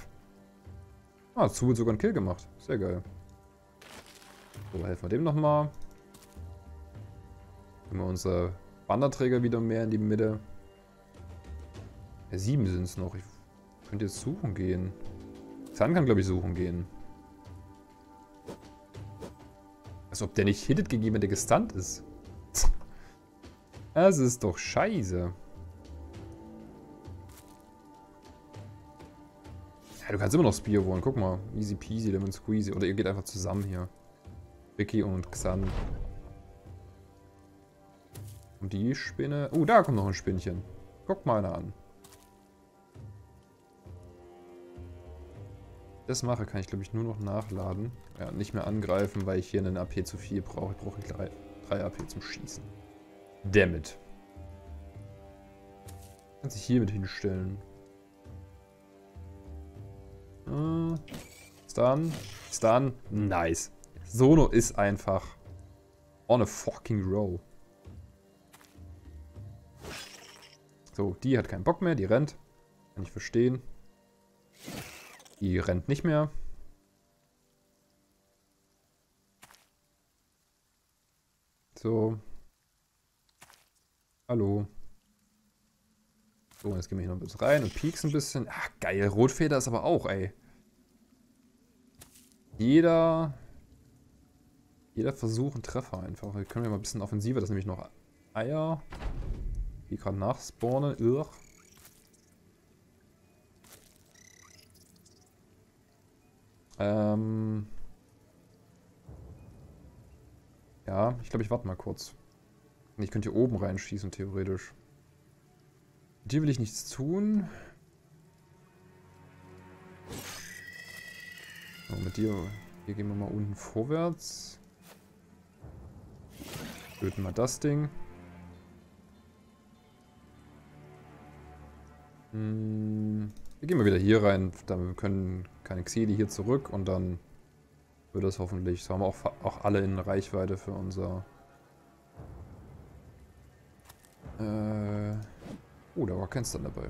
Ah, Zu sogar einen Kill gemacht. Sehr geil. So, helfen wir dem nochmal. Nehmen wir unsere Wanderträger wieder mehr in die Mitte. Ja, sieben sind es noch. Ich könnte jetzt suchen gehen. Zahn kann, glaube ich, suchen gehen. Als ob der nicht hittet gegeben, der gestunt ist. Das ist doch scheiße. Ja, du kannst immer noch Spear holen. Guck mal. Easy peasy, lemon squeezy. Oder ihr geht einfach zusammen hier. Vicky und Xan. Und die Spinne... Oh, da kommt noch ein Spinnchen. Guck mal einer an. Das mache, kann ich glaube ich nur noch nachladen. Ja, nicht mehr angreifen, weil ich hier einen AP zu viel brauche. Ich brauche 3, 3 AP zum Schießen. Dammit. Kann sich hier mit hinstellen. Uh, Stun. Stun. Nice. Sono ist einfach on a fucking row. So, die hat keinen Bock mehr, die rennt. Kann ich verstehen. Die rennt nicht mehr. So. Hallo. So, jetzt gehen wir hier noch ein bisschen rein und pieksen ein bisschen. Ach, geil. Rotfeder ist aber auch, ey. Jeder... Jeder Versuch ein Treffer einfach. Wir können ja mal ein bisschen offensiver. Das nämlich noch Eier. Die gerade nachspawnen. Irr. Ähm ja, ich glaube, ich warte mal kurz. Ich könnte hier oben reinschießen, theoretisch. Dir will ich nichts tun. So, mit dir. Hier gehen wir mal unten vorwärts. Töten mal das Ding. Hm, wir gehen mal wieder hier rein. Damit können keine Xili hier zurück und dann wird das hoffentlich. So haben wir auch, auch alle in Reichweite für unser... Äh, oh, da war kein Stun dabei.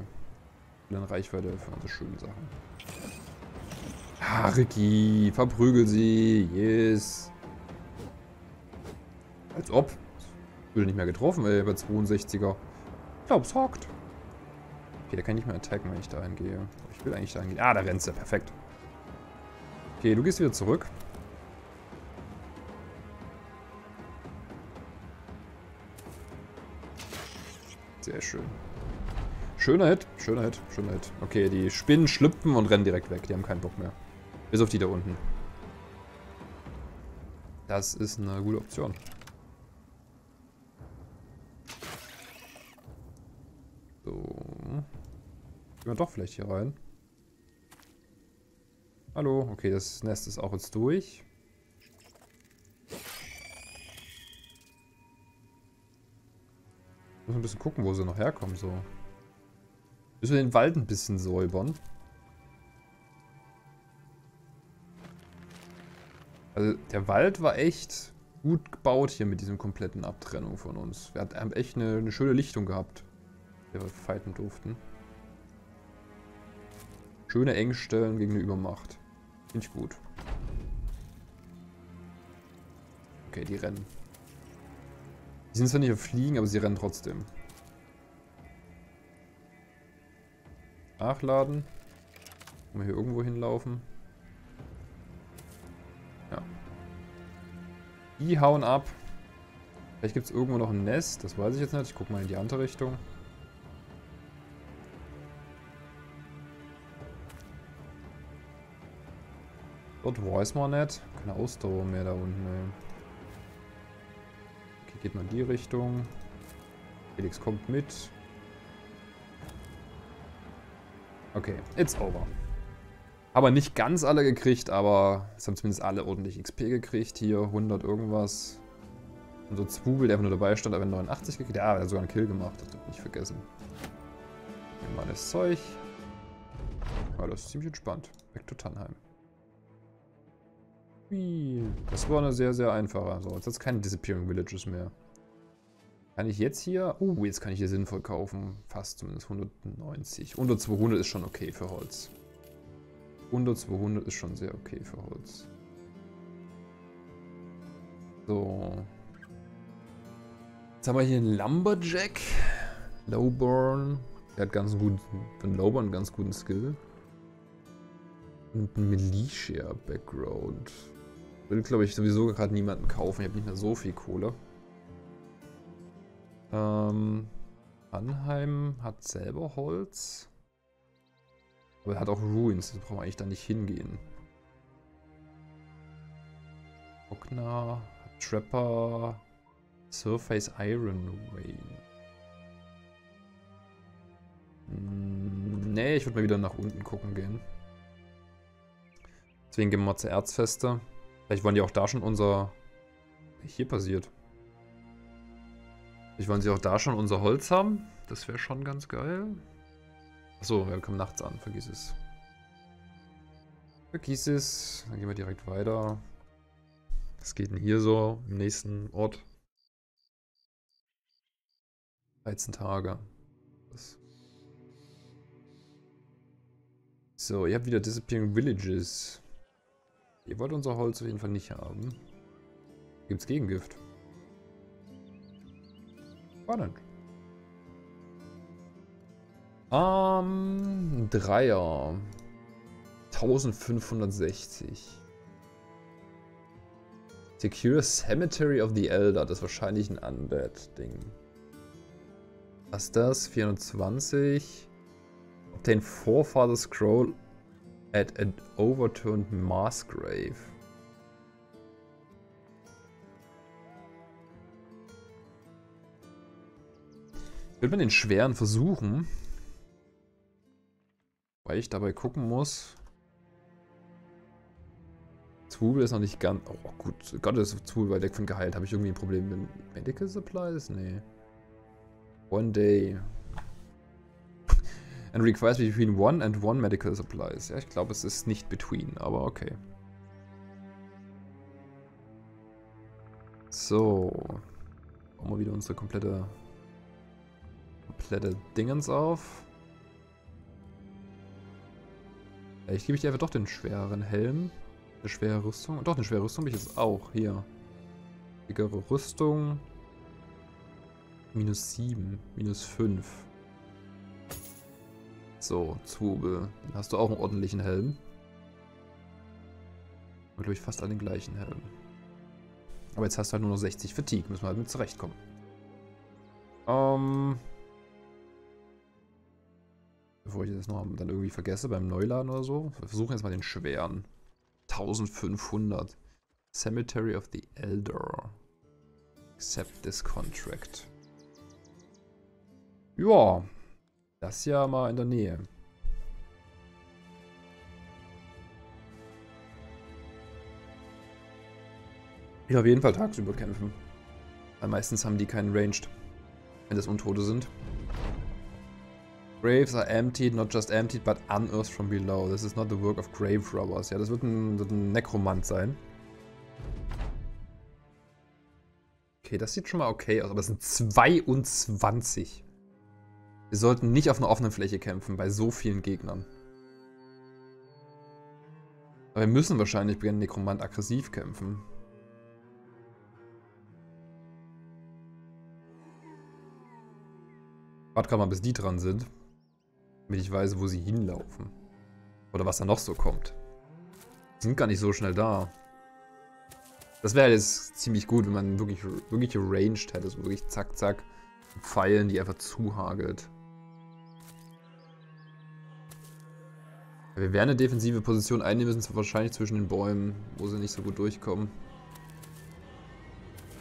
In Reichweite für unsere schönen Sachen. Ricky, verprügel sie. Yes. Als ob. Würde nicht mehr getroffen, ey, bei 62er. Ich glaube, es hockt. Okay, der kann nicht mehr attacken, wenn ich da hingehe. Ich will eigentlich da hingehen. Ah, da rennt er. Perfekt. Okay, du gehst wieder zurück. Sehr schön. Schöner Hit, schöner Hit, schöner Hit. Okay, die Spinnen schlüpfen und rennen direkt weg. Die haben keinen Bock mehr. Bis auf die da unten. Das ist eine gute Option. So. Gehen wir doch vielleicht hier rein. Hallo, okay, das Nest ist auch jetzt durch. Muss ein bisschen gucken, wo sie noch herkommen, so. Müssen wir den Wald ein bisschen säubern. Also, der Wald war echt gut gebaut hier mit diesem kompletten Abtrennung von uns. Wir haben echt eine, eine schöne Lichtung gehabt, der wir fighten durften. Schöne Engstellen gegen eine Übermacht. Finde ich gut. Okay, die rennen. Die sind zwar nicht auf Fliegen, aber sie rennen trotzdem. Nachladen. Können wir hier irgendwo hinlaufen? Ja. Die hauen ab. Vielleicht gibt es irgendwo noch ein Nest. Das weiß ich jetzt nicht. Ich gucke mal in die andere Richtung. Dort weiß man nicht. Keine Ausdauer mehr da unten, ey. Okay, geht mal in die Richtung. Felix kommt mit. Okay, it's over. Aber nicht ganz alle gekriegt, aber es haben zumindest alle ordentlich XP gekriegt. Hier 100 irgendwas. So Zwubel, der einfach nur dabei stand, aber 89 gekriegt. Ja, er hat sogar einen Kill gemacht, das nicht vergessen. Nehmen wir das Zeug. Ja, das ist ziemlich entspannt. Weg zu Tannheim. Das war eine sehr, sehr einfache. So, jetzt hat es keine Disappearing Villages mehr. Kann ich jetzt hier... Oh, jetzt kann ich hier sinnvoll kaufen. Fast zumindest 190. Unter 200 ist schon okay für Holz. Unter 200 ist schon sehr okay für Holz. So. Jetzt haben wir hier einen Lumberjack. Lowburn. Der hat ganz guten, für einen Lowburn einen ganz guten Skill. Und ein Militia-Background. Will, glaube ich, sowieso gerade niemanden kaufen. Ich habe nicht mehr so viel Kohle. Ähm, Anheim hat selber Holz. Aber er hat auch Ruins, da brauchen wir eigentlich da nicht hingehen. Hat Trapper, Surface Iron Rain. Hm, nee, ich würde mal wieder nach unten gucken gehen. Deswegen gehen wir mal zur Erzfeste. Vielleicht wollen die auch da schon unser... Hier passiert. Vielleicht wollen sie auch da schon unser Holz haben. Das wäre schon ganz geil. Achso, wir kommen nachts an, vergiss es. Vergiss es. Dann gehen wir direkt weiter. Was geht denn hier so im nächsten Ort? 13 Tage. Das so, ihr habt wieder Disappearing Villages. Ihr wollt unser Holz auf jeden Fall nicht haben. Gibt's Gegengift? Spannend. Ähm, Dreier. 1560. Secure Cemetery of the Elder. Das ist wahrscheinlich ein Undead-Ding. Was ist das? 420. Obtain Forefather Scroll at an overturned mass grave. Will man den schweren versuchen? Weil ich dabei gucken muss. Zwubel ist noch nicht ganz... Oh gut, Gott ist Zwubel weit weg von geheilt. Habe ich irgendwie ein Problem mit Medical Supplies? Nee. One day. and requires between one and one medical supplies. Ja, ich glaube, es ist nicht between, aber okay. So. Bauen wir wieder unsere komplette komplette Dingens auf. Ich gebe ich dir einfach doch den schwereren Helm. Eine schwere Rüstung. Doch, eine schwere Rüstung bin ich jetzt auch. Hier. Dickere Rüstung. Minus 7. Minus 5. So, Zwubel. Dann hast du auch einen ordentlichen Helm. Und glaube ich fast alle den gleichen Helm. Aber jetzt hast du halt nur noch 60 Fatigue. Müssen wir halt mit zurechtkommen. Ähm... Bevor ich das noch dann irgendwie vergesse beim Neuladen oder so. Wir versuchen jetzt mal den schweren. 1500. Cemetery of the Elder. Accept this contract. Ja. Das ja mal in der Nähe. Ich auf jeden Fall tagsüber kämpfen. Weil meistens haben die keinen Ranged. Wenn das Untote sind. Graves are emptied, not just emptied, but unearthed from below. This is not the work of grave robbers. Ja, das wird ein, wird ein Nekromant sein. Okay, das sieht schon mal okay aus, aber es sind 22. Wir sollten nicht auf einer offenen Fläche kämpfen, bei so vielen Gegnern. Aber wir müssen wahrscheinlich gegen Nekromant aggressiv kämpfen. Warte gerade mal, bis die dran sind. Damit ich weiß, wo sie hinlaufen. Oder was da noch so kommt. Die sind gar nicht so schnell da. Das wäre jetzt ziemlich gut, wenn man wirklich, wirklich ranged hätte. So wirklich zack, zack. Pfeilen, die einfach zuhagelt. wir werden eine defensive Position einnehmen müssen, wahrscheinlich zwischen den Bäumen, wo sie nicht so gut durchkommen.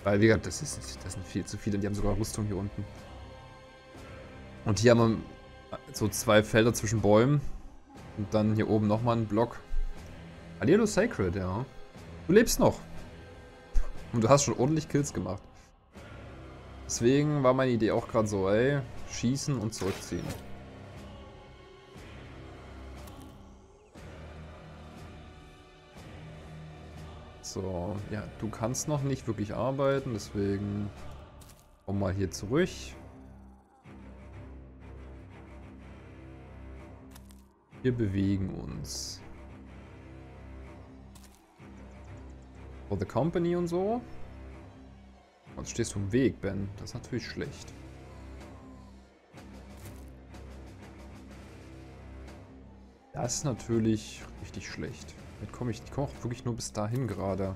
Weil, wie gesagt, das, ist, das sind viel zu viele, die haben sogar Rüstung hier unten. Und hier haben wir so zwei Felder zwischen Bäumen. Und dann hier oben nochmal ein Block. Alielo Sacred, ja. Du lebst noch. Und du hast schon ordentlich Kills gemacht. Deswegen war meine Idee auch gerade so, ey, schießen und zurückziehen. So, ja, du kannst noch nicht wirklich arbeiten, deswegen komm mal hier zurück. Wir bewegen uns. For the Company und so. Jetzt stehst du im Weg, Ben. Das ist natürlich schlecht. Das ist natürlich richtig schlecht. Damit komme ich, ich komme auch wirklich nur bis dahin gerade.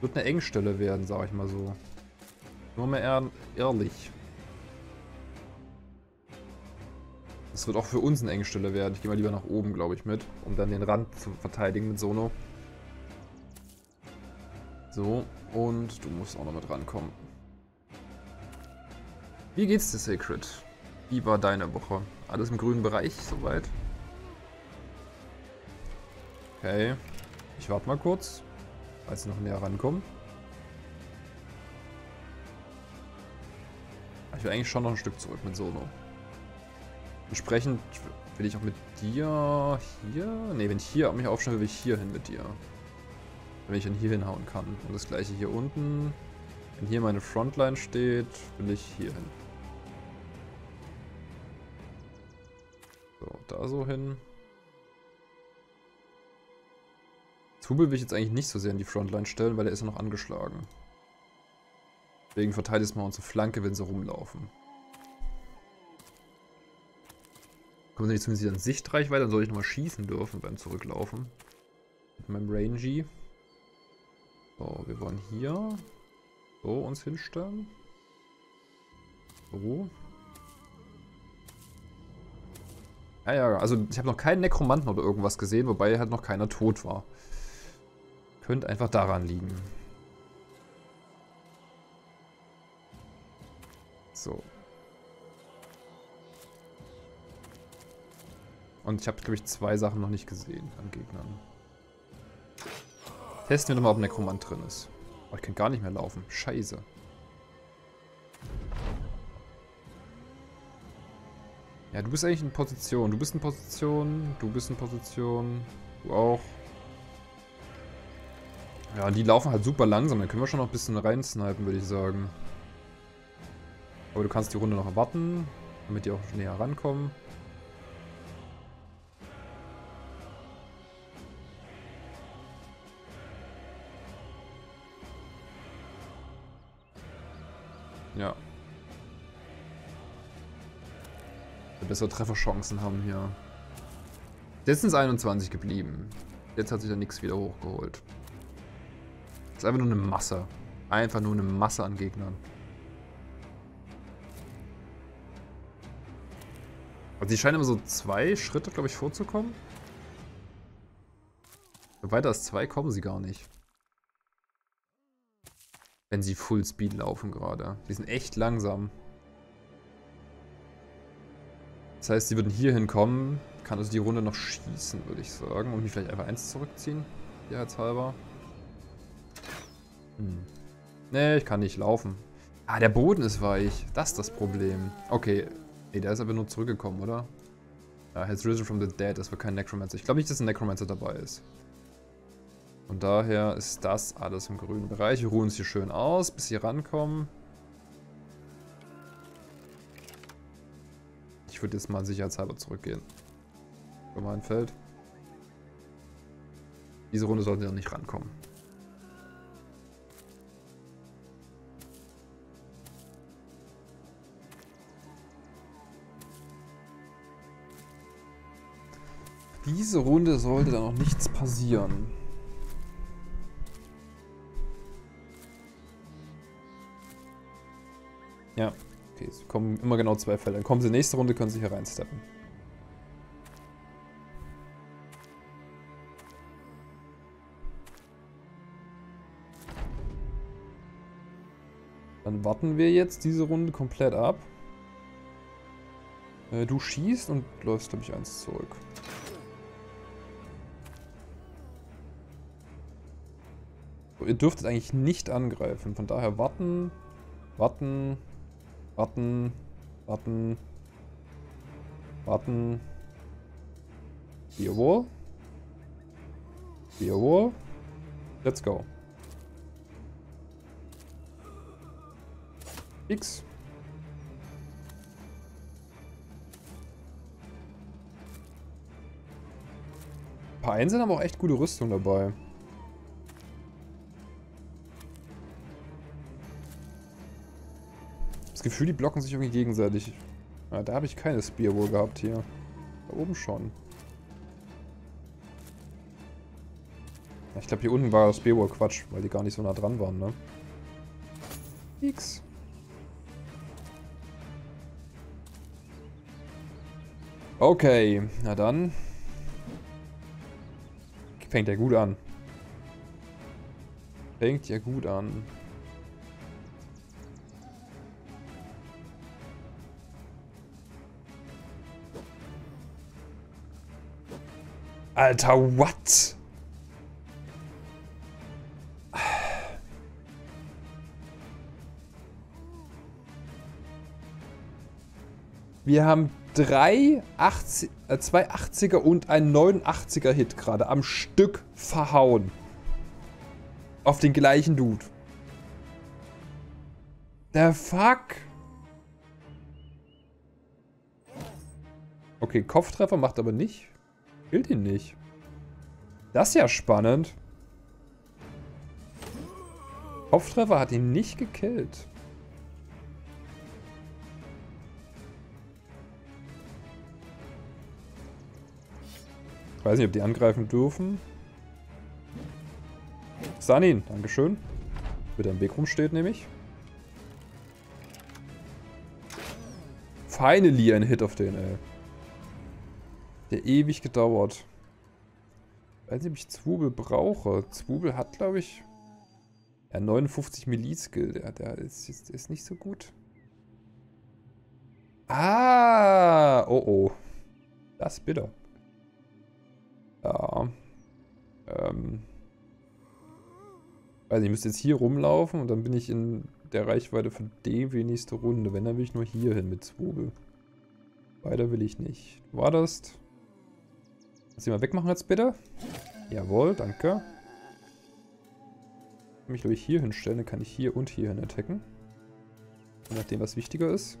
Wird eine Engstelle werden, sage ich mal so. Nur mal ehr ehrlich. Das wird auch für uns eine Engstelle werden. Ich gehe mal lieber nach oben, glaube ich, mit, um dann den Rand zu verteidigen mit Sono. So, und du musst auch noch mit rankommen. Wie geht's dir, Sacred? Wie war deine Woche? Alles im grünen Bereich soweit? Okay. Ich warte mal kurz, als sie noch näher rankommen. Ich will eigentlich schon noch ein Stück zurück mit Solo. Entsprechend will ich auch mit dir hier... Ne, wenn ich hier mich aufstelle, will ich hier hin mit dir. Wenn ich dann hier hinhauen kann. Und das gleiche hier unten. Wenn hier meine Frontline steht, will ich hier hin. So, da so hin. Zubel will ich jetzt eigentlich nicht so sehr in die Frontline stellen, weil er ist ja noch angeschlagen. Deswegen verteidigt es mal unsere Flanke, wenn sie rumlaufen. Kommen sie nicht zumindest in Sichtreichweite, dann soll ich nochmal schießen dürfen beim Zurücklaufen. Mit meinem Rangy. So, wir wollen hier so uns hinstellen. So. Ja, ja, also ich habe noch keinen Nekromanten oder irgendwas gesehen, wobei halt noch keiner tot war. Könnte einfach daran liegen. So. Und ich habe, glaube ich, zwei Sachen noch nicht gesehen an Gegnern. Testen wir nochmal, ob Nekromant drin ist. Oh, ich kann gar nicht mehr laufen. Scheiße. Ja, du bist eigentlich in Position. Du bist in Position. Du bist in Position. Du auch. Ja, die laufen halt super langsam. Dann können wir schon noch ein bisschen reinsnipen, würde ich sagen. Aber du kannst die Runde noch erwarten, damit die auch näher rankommen. Ja. Bessere Trefferchancen haben hier. Jetzt sind es 21 geblieben. Jetzt hat sich da nichts wieder hochgeholt. Das ist einfach nur eine Masse. Einfach nur eine Masse an Gegnern. Also die scheinen immer so zwei Schritte, glaube ich, vorzukommen. Weiter als zwei kommen sie gar nicht. Wenn sie Full Speed laufen gerade. Die sind echt langsam. Das heißt, sie würden hier hinkommen. Kann also die Runde noch schießen, würde ich sagen. Und mich vielleicht einfach eins zurückziehen. Sicherheitshalber. Hm. Nee, ich kann nicht laufen. Ah, der Boden ist weich. Das ist das Problem. Okay. Nee, der ist aber nur zurückgekommen, oder? Ja, has risen from the dead. Das war kein Necromancer. Ich glaube nicht, dass ein Necromancer dabei ist. Von daher ist das alles im grünen Bereich. Wir ruhen uns hier schön aus, bis sie rankommen. Ich würde jetzt mal sicherheitshalber zurückgehen. Für mein Feld. Diese Runde sollten sie noch nicht rankommen. Diese Runde sollte da noch nichts passieren. Ja. Okay, es kommen immer genau zwei Felder. Dann kommen sie nächste Runde, können sie hier reinsteppen. Dann warten wir jetzt diese Runde komplett ab. Äh, du schießt und läufst, glaube ich, eins zurück. So, ihr dürftet eigentlich nicht angreifen. Von daher warten, warten, warten, warten, warten. Jawohl. Jawohl. Let's go. X. Ein paar Einzelne haben auch echt gute Rüstung dabei. Gefühl, die blocken sich irgendwie gegenseitig. Ja, da habe ich keine Spear wohl gehabt hier. Da oben schon. Ich glaube, hier unten war Spearwall Quatsch, weil die gar nicht so nah dran waren, ne? X. Okay, na dann. Fängt ja gut an. Fängt ja gut an. Alter, what? Wir haben drei 80, äh, zwei 80er und ein 89er Hit gerade am Stück verhauen. Auf den gleichen Dude. Der Fuck? Okay, Kopftreffer macht aber nicht. Killt ihn nicht. Das ist ja spannend. Kopftreffer hat ihn nicht gekillt. Ich weiß nicht, ob die angreifen dürfen. Sanin, Dankeschön. Wird im Weg rumsteht, nämlich. Finally ein Hit auf den, ey. Der ewig gedauert. Ich weiß nicht, ob ich Zwubel brauche. Zwubel hat, glaube ich, ja, 59 Melee-Skill. Der, der, ist, der ist nicht so gut. Ah, oh oh. Das ist bitter. Ja. Ähm. Nicht, ich müsste jetzt hier rumlaufen und dann bin ich in der Reichweite für die nächste Runde. Wenn, dann will ich nur hier hin mit Zwobel. Weiter will ich nicht. War das? Du mal wegmachen jetzt bitte? Jawohl, danke. Ich mich, glaube ich, hier hinstellen. Dann kann ich hier und hier hin attacken. Je nachdem, was wichtiger ist.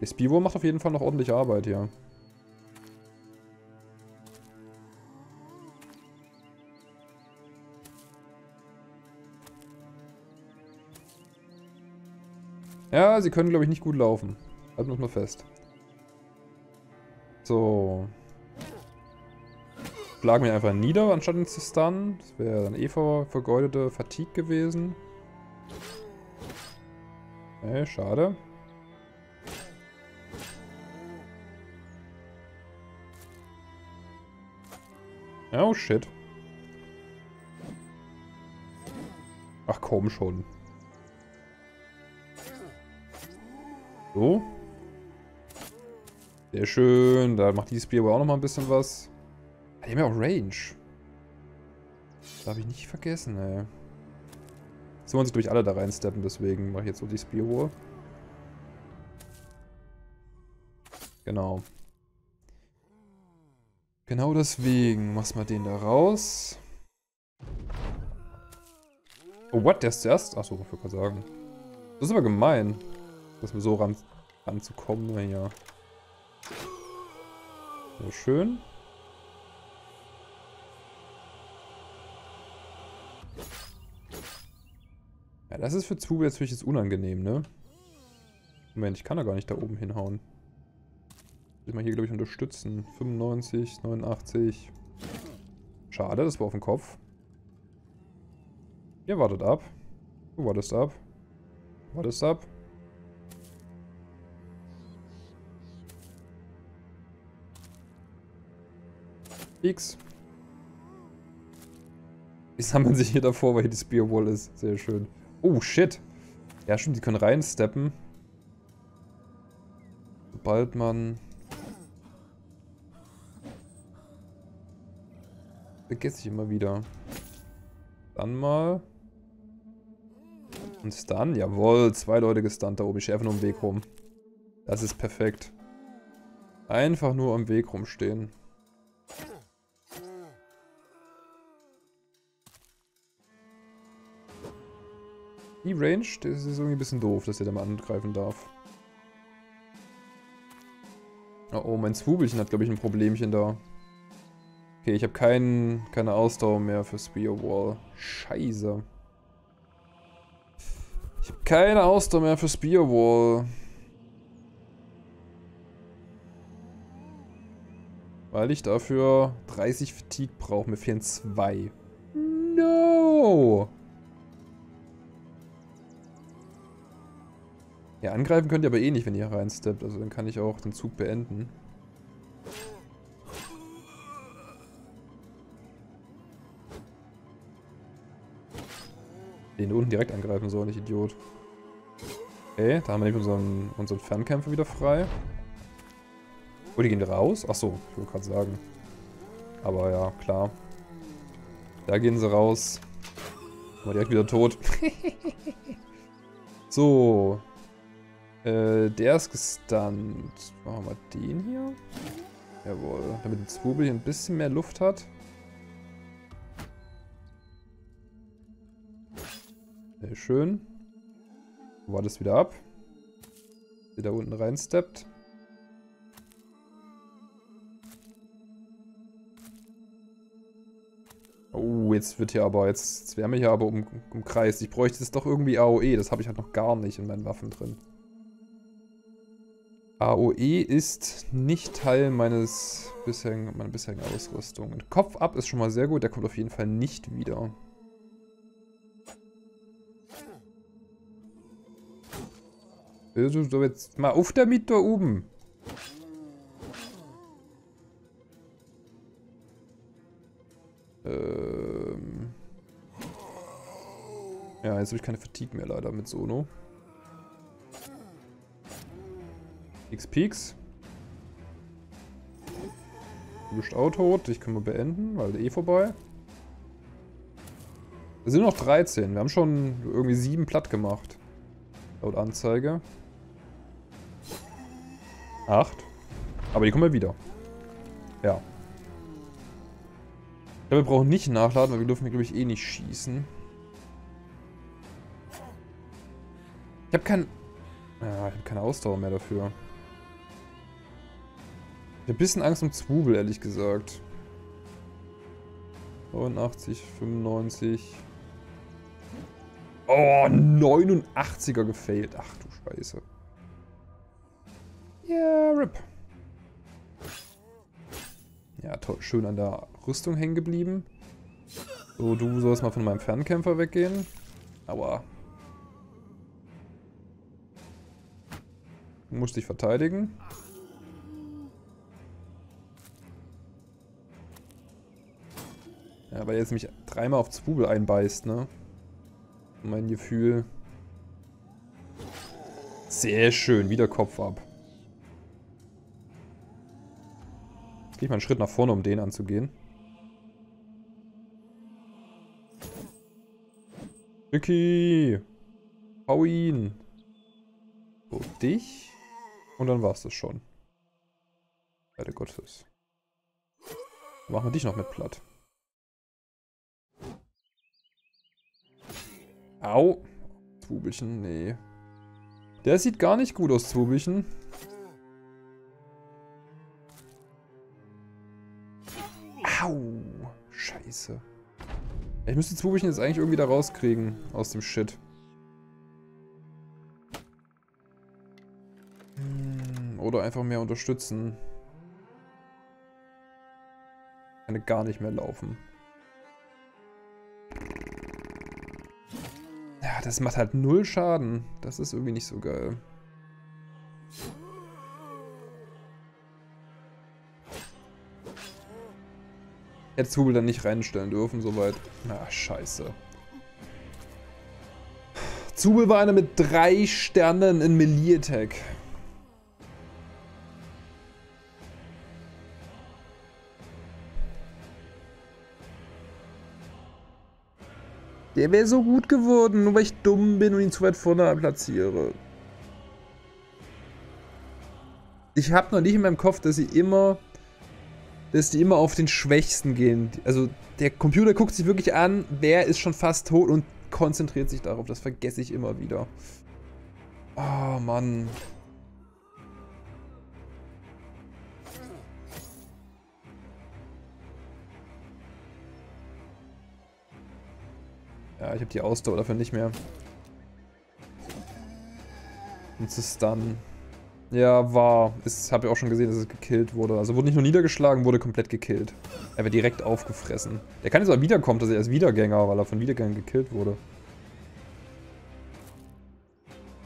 Der Spivo macht auf jeden Fall noch ordentlich Arbeit, ja. Ja, sie können, glaube ich, nicht gut laufen. Halten wir mal fest. So. Schlagen wir einfach nieder, anstatt ihn zu stunnen. Das wäre dann eh ver vergeudete Fatigue gewesen. Okay, schade. Oh shit. Ach komm schon. So. Sehr schön. Da macht die Spear auch noch mal ein bisschen was. Die haben ja auch Range. Das habe ich nicht vergessen, ey. So wollen sich durch alle da reinsteppen, deswegen mache ich jetzt so die Spear Genau. Genau deswegen. Machst mal den da raus. Oh, what? Der ist zuerst? Achso, ich wollte sagen. Das ist aber gemein. Dass wir so ran, ranzukommen, naja. Sehr schön. Ja, das ist für Zube jetzt wirklich unangenehm, ne? Moment, ich kann da gar nicht da oben hinhauen. Ich mal hier, glaube ich, unterstützen. 95, 89. Schade, das war auf dem Kopf. Ihr wartet ab. Du wartest ab. Wartest ab. X. Wie sammelt sich hier davor, weil hier die Spearwall ist. Sehr schön. Oh, shit. Ja, stimmt, die können reinsteppen. Sobald man... Vergesse ich immer wieder. Dann mal. Und Stun, jawohl, zwei Leute gestunt da oben. Ich stehe einfach nur im Weg rum. Das ist perfekt. Einfach nur am Weg rumstehen. Die Range, das ist irgendwie ein bisschen doof, dass er da mal angreifen darf. Oh, oh mein Zwubelchen hat, glaube ich, ein Problemchen da. Okay, ich habe kein, keine Ausdauer mehr für Spear Wall. Scheiße. Ich habe keine Ausdauer mehr für Spear Wall. Weil ich dafür 30 Fatigue brauche. Mir fehlen zwei. No! Ja, angreifen könnt ihr aber eh nicht, wenn ihr reinsteppt. Also dann kann ich auch den Zug beenden. Den unten direkt angreifen soll, nicht Idiot. Okay, da haben wir nämlich unseren, unseren Fernkämpfer wieder frei. Oh, die gehen raus? Achso, ich wollte gerade sagen. Aber ja, klar. Da gehen sie raus. Mal direkt wieder tot. so, äh, der ist gestunt. Machen wir den hier. Jawohl. Damit der Zwubel hier ein bisschen mehr Luft hat. Sehr schön. War das wieder ab. Der da unten reinsteppt. Oh, jetzt wird hier aber, jetzt, jetzt werden wir hier aber um, umkreist. Ich bräuchte jetzt doch irgendwie AOE, das habe ich halt noch gar nicht in meinen Waffen drin. AOE ist nicht Teil meines bisherigen, meiner bisherigen Ausrüstung. Und Kopf ab ist schon mal sehr gut, der kommt auf jeden Fall nicht wieder. Also, so jetzt mal auf damit da oben. Ähm. Ja, jetzt habe ich keine Fatigue mehr leider mit Sono. X Peaks. Du bist auch tot. Ich kann mal beenden, weil eh vorbei. Wir sind noch 13. Wir haben schon irgendwie 7 platt gemacht. Laut Anzeige. 8. Aber die kommen ja wieder. Ja. Ich glaube, wir brauchen nicht nachladen, weil wir dürfen, glaube ich, eh nicht schießen. Ich habe kein... Ja, ich habe keine Ausdauer mehr dafür. Ich habe ein bisschen Angst um Zwubel, ehrlich gesagt. 89, 95. Oh, 89er gefailt. Ach du Scheiße. Yeah, RIP. Ja, toll. Schön an der Rüstung hängen geblieben. So, du sollst mal von meinem Fernkämpfer weggehen. Aua. Du musst dich verteidigen. Weil er jetzt mich dreimal auf Zwubel einbeißt, ne? Mein Gefühl. Sehr schön, wieder Kopf ab. Jetzt gehe ich mal einen Schritt nach vorne, um den anzugehen. Vicky! Hau ihn! So, dich. Und dann war's das schon. Leider Gottes. Machen wir dich noch mit platt. Au. Zwubelchen, nee. Der sieht gar nicht gut aus, Zwubelchen. Au. Scheiße. Ich müsste Zwubelchen jetzt eigentlich irgendwie da rauskriegen aus dem Shit. Hm, oder einfach mehr unterstützen. Kann gar nicht mehr laufen. Das macht halt null Schaden. Das ist irgendwie nicht so geil. Hätte Zwiebel dann nicht reinstellen dürfen, soweit. Na, scheiße. Zubel war einer mit drei Sternen in Melee Der wäre so gut geworden, nur weil ich dumm bin und ihn zu weit vorne platziere. Ich habe noch nicht in meinem Kopf, dass sie immer, dass die immer auf den Schwächsten gehen. Also der Computer guckt sich wirklich an, wer ist schon fast tot und konzentriert sich darauf. Das vergesse ich immer wieder. Oh Mann. Ja, ich habe die Ausdauer dafür nicht mehr. Und zu stunnen. Ja, war. Ich habe ja auch schon gesehen, dass es gekillt wurde. Also wurde nicht nur niedergeschlagen, wurde komplett gekillt. Er wird direkt aufgefressen. Der kann jetzt aber wiederkommen, dass er als Wiedergänger, weil er von Wiedergängern gekillt wurde.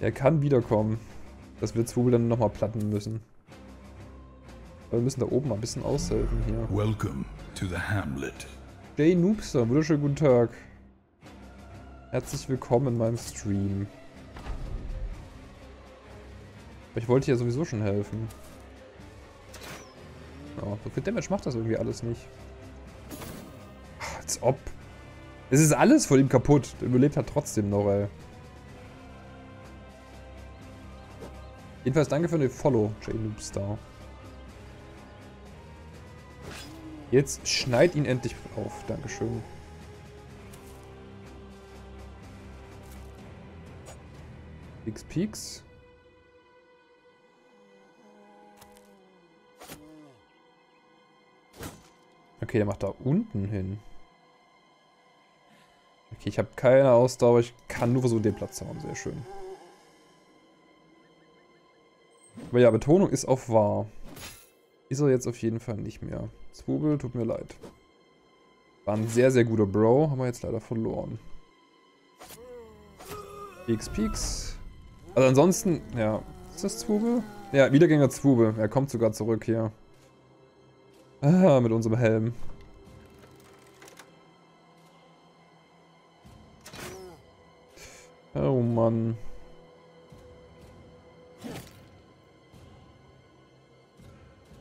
Er kann wiederkommen. Das wird Zwubel dann nochmal platten müssen. Aber wir müssen da oben mal ein bisschen aushelfen hier. Welcome to the Hamlet. Jay Noobster, wunderschönen guten Tag. Herzlich willkommen in meinem Stream. Ich wollte ja sowieso schon helfen. Ja, so viel Damage macht das irgendwie alles nicht. Als ob. Es ist alles von ihm kaputt. Der überlebt hat trotzdem noch, ey. Jedenfalls danke für den Follow, J-Noobstar. Jetzt schneid ihn endlich auf. Dankeschön. Peaks, Peaks. Okay, der macht da unten hin. Okay, ich habe keine Ausdauer. Ich kann nur versuchen, den Platz zu haben. Sehr schön. Aber ja, Betonung ist auf wahr. Ist er jetzt auf jeden Fall nicht mehr. Zwubel, tut mir leid. War ein sehr, sehr guter Bro. Haben wir jetzt leider verloren. Peaks, Peaks. Also ansonsten, ja. Ist das Zwubel? Ja, Wiedergänger Zwubel. Er kommt sogar zurück hier. Ah, mit unserem Helm. Oh Mann.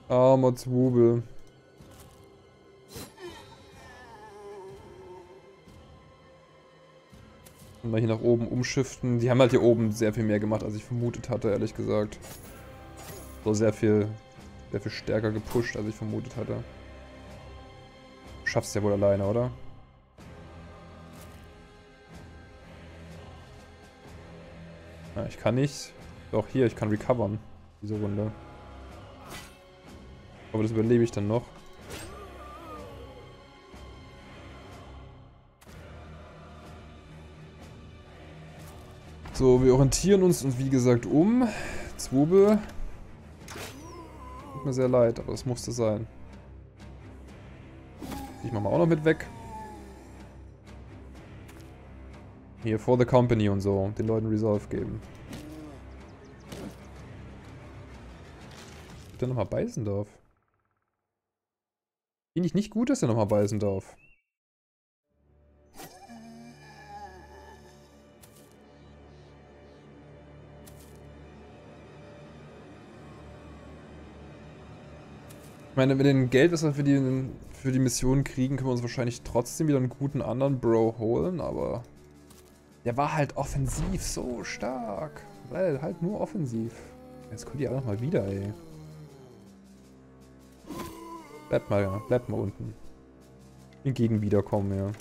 Armer Zwubel. Und mal hier nach oben umschiften. Die haben halt hier oben sehr viel mehr gemacht, als ich vermutet hatte, ehrlich gesagt. So sehr viel, sehr viel stärker gepusht, als ich vermutet hatte. Schaffst ja wohl alleine, oder? Ja, ich kann nicht. Doch, hier, ich kann recovern. Diese Runde. Aber das überlebe ich dann noch. So, wir orientieren uns und wie gesagt um. Zwobel. Tut mir sehr leid, aber das musste sein. Ich mach mal auch noch mit weg. Hier, for the company und so. Den Leuten Resolve geben. Ob der nochmal beißen darf. Finde ich nicht gut, dass er nochmal beißen darf. Meine, mit dem Geld, was wir für die, für die Mission kriegen, können wir uns wahrscheinlich trotzdem wieder einen guten anderen Bro holen, aber... Der war halt offensiv so stark. Weil halt nur offensiv. Jetzt kommt die auch nochmal wieder, ey. Bleibt mal, bleibt mal unten. Hingegen wiederkommen, ja.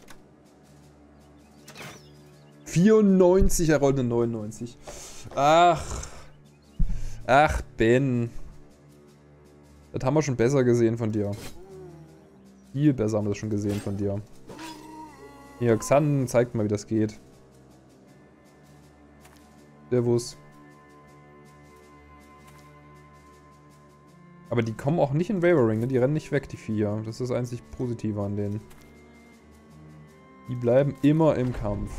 94, er rollt eine 99. Ach. Ach, Ben. Das haben wir schon besser gesehen von dir. Viel besser haben wir das schon gesehen von dir. Hier, Xan zeigt mal, wie das geht. Servus. Aber die kommen auch nicht in Wavering, ne? Die rennen nicht weg, die vier. Das ist das einzig Positive an denen. Die bleiben immer im Kampf.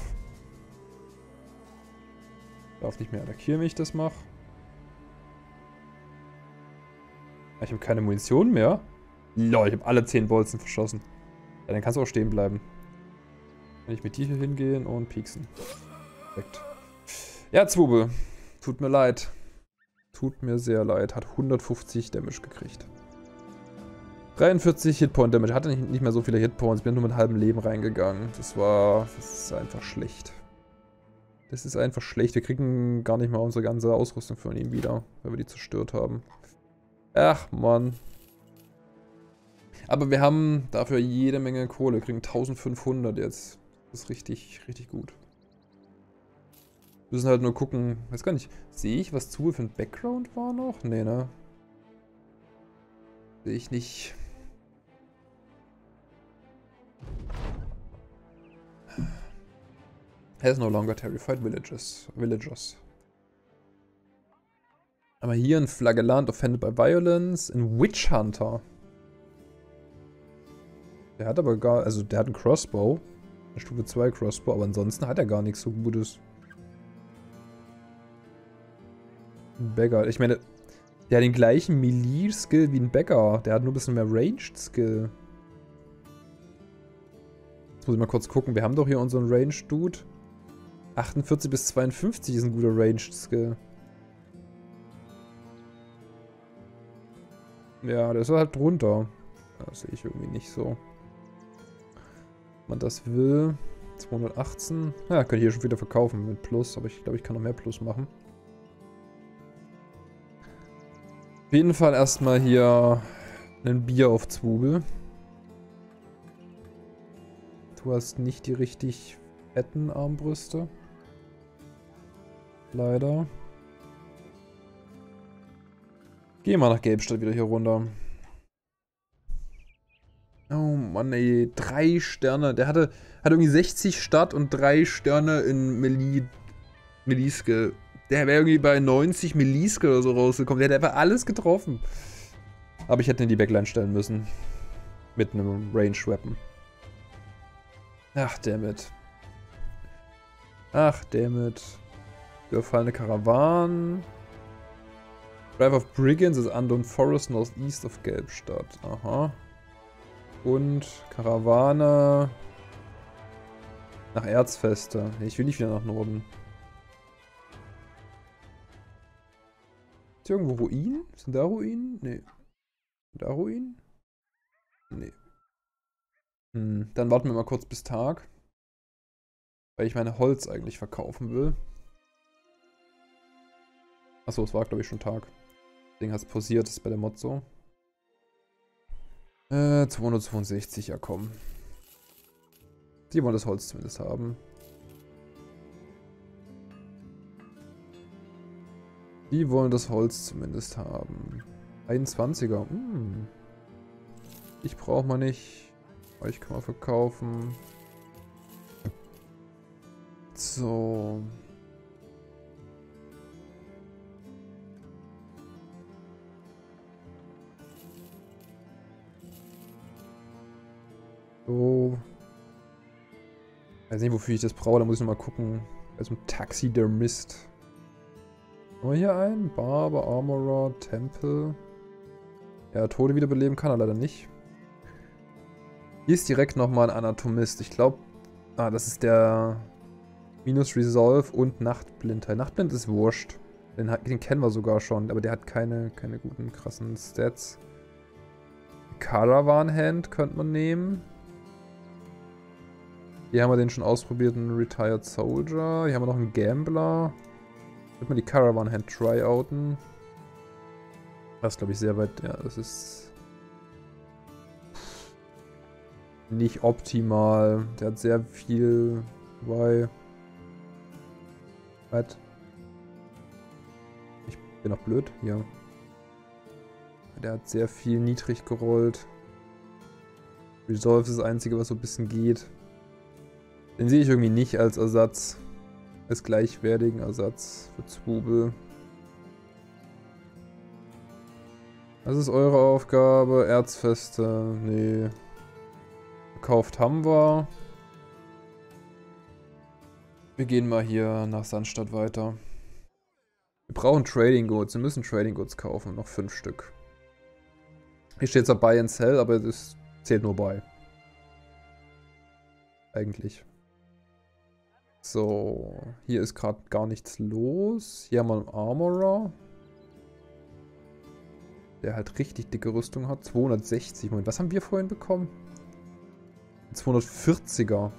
Darf nicht mehr attackieren, wenn ich das mache. Ich habe keine Munition mehr. Lol, ich habe alle 10 Bolzen verschossen. Ja, dann kannst du auch stehen bleiben. Kann ich mit dir hier hingehen und pieksen. Perfekt. Ja, Zwubel. Tut mir leid. Tut mir sehr leid. Hat 150 Damage gekriegt. 43 Hitpoint Damage. Hatte nicht, mehr so viele Hitpoints. Bin nur mit halbem Leben reingegangen. Das war... Das ist einfach schlecht. Das ist einfach schlecht. Wir kriegen gar nicht mal unsere ganze Ausrüstung von ihm wieder, weil wir die zerstört haben. Ach, Mann. Aber wir haben dafür jede Menge Kohle. Wir kriegen 1500 jetzt. Das ist richtig, richtig gut. Wir müssen halt nur gucken. Weiß gar nicht. Sehe ich, was zu für ein Background war noch? Nee, ne? Sehe ich nicht. Has no longer terrified villagers. villagers. Aber hier ein Flagellant offended by violence. Ein Witch Hunter. Der hat aber gar, also der hat einen Crossbow. Eine Stufe 2 Crossbow, aber ansonsten hat er gar nichts so Gutes. Ein Beggar. Ich meine, der hat den gleichen Melee-Skill wie ein Beggar. Der hat nur ein bisschen mehr Ranged-Skill. Jetzt muss ich mal kurz gucken. Wir haben doch hier unseren Ranged-Dude. 48 bis 52 ist ein guter Ranged-Skill. Ja, der ist halt drunter. Das sehe ich irgendwie nicht so. Wenn man das will. 218. Ja, könnte ich hier schon wieder verkaufen mit Plus, aber ich glaube, ich kann noch mehr Plus machen. Auf jeden Fall erstmal hier ein Bier auf Zwubel. Du hast nicht die richtig fetten Armbrüste. Leider. Geh mal nach Gelbstadt wieder hier runter. Oh Mann, ey. Drei Sterne. Der hatte, hat irgendwie 60 Start und drei Sterne in Skill. Der wäre irgendwie bei 90 Melee Skill oder so rausgekommen. Der hätte einfach alles getroffen. Aber ich hätte in die Backline stellen müssen. Mit einem Range Weapon. Ach, dammit. Ach, dammit. Gefallene Karawanen. Drive of Brigands ist Andon Forest northeast of Gelbstadt. Aha. Und Karawane nach Erzfeste. Ich will nicht wieder nach Norden. Ist hier irgendwo Ruinen? Sind da Ruinen? Nee. Sind da Ruinen? Nee. Hm, dann warten wir mal kurz bis Tag. Weil ich meine Holz eigentlich verkaufen will. Achso, es war glaube ich schon Tag. Ding hat es pausiert, ist bei der Mod so. Äh, 262, ja komm. Die wollen das Holz zumindest haben. Die wollen das Holz zumindest haben. 21er. Hm. Ich brauche mal nicht. Euch kann man verkaufen. So. So. Weiß nicht, wofür ich das brauche, da muss ich nochmal gucken. Also ein Taxidermist. Haben wir hier einen? Barber, Armorer, Tempel. Ja, Tode wiederbeleben kann er leider nicht. Hier ist direkt nochmal ein Anatomist. Ich glaube, ah, das ist der Minus Resolve und Nachtblindheit. Nachtblind ist wurscht. Den, den, kennen wir sogar schon, aber der hat keine, keine guten, krassen Stats. Caravan Hand könnte man nehmen. Hier haben wir den schon ausprobiert, einen Retired Soldier. Hier haben wir noch einen Gambler. Wird man die Caravan Hand tryouten. Das ist, glaube ich, sehr weit. Ja, das ist nicht optimal. Der hat sehr viel bei. Was? Ich bin noch blöd. Ja. Der hat sehr viel niedrig gerollt. Resolve ist das einzige, was so ein bisschen geht. Den sehe ich irgendwie nicht als Ersatz. Als gleichwertigen Ersatz für Zwubel. Was ist eure Aufgabe? Erzfeste? Nee. Gekauft haben wir. Wir gehen mal hier nach Sandstadt weiter. Wir brauchen Trading Goods. Wir müssen Trading Goods kaufen. Noch fünf Stück. Hier steht zwar Buy and Sell, aber das zählt nur bei. Eigentlich. So, hier ist gerade gar nichts los. Hier haben wir einen Armorer. Der halt richtig dicke Rüstung hat. 260. Moment, was haben wir vorhin bekommen? 240er.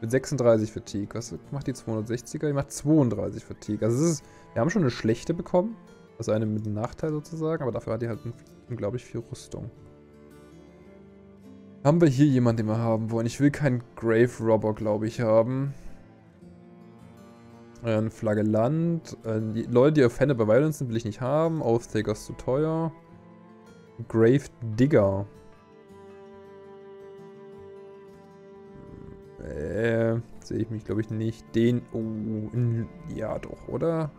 Mit 36 Fatigue. Was macht die 260er? Die macht 32 Fatigue. Also ist, wir haben schon eine schlechte bekommen. Also eine mit einem Nachteil sozusagen. Aber dafür hat die halt unglaublich viel Rüstung. Haben wir hier jemanden, den wir haben wollen? Ich will keinen Grave Robber, glaube ich, haben. Ein Flagellant. Äh, die Leute, die Offended by Violence sind, will ich nicht haben. Oathtaker ist zu teuer. Grave Digger. Äh, sehe ich mich, glaube ich, nicht. Den, oh, ja doch, oder?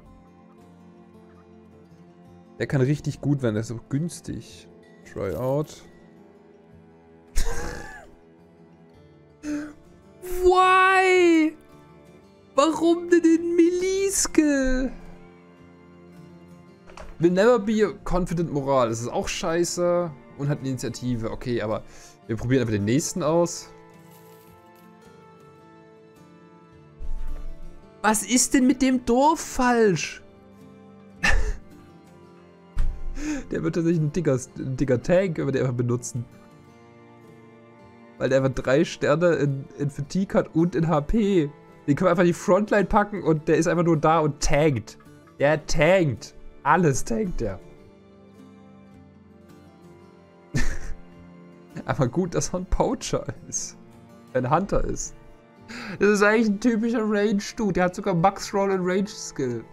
Der kann richtig gut werden, der ist auch günstig. Tryout. Why? Warum denn den Miliske? Will never be confident moral. Das ist auch scheiße. Und hat eine Initiative. Okay, aber wir probieren einfach den nächsten aus. Was ist denn mit dem Dorf falsch? der wird tatsächlich ein dicker, ein dicker Tank, wird der einfach benutzen. Weil der einfach drei Sterne in, in Fatigue hat und in HP. Den können wir einfach in die Frontline packen und der ist einfach nur da und tankt. Der tankt. Alles tankt der. Aber gut, dass er ein Poacher ist. Ein Hunter ist. Das ist eigentlich ein typischer Range-Dude. Der hat sogar Max Roll und Range-Skill.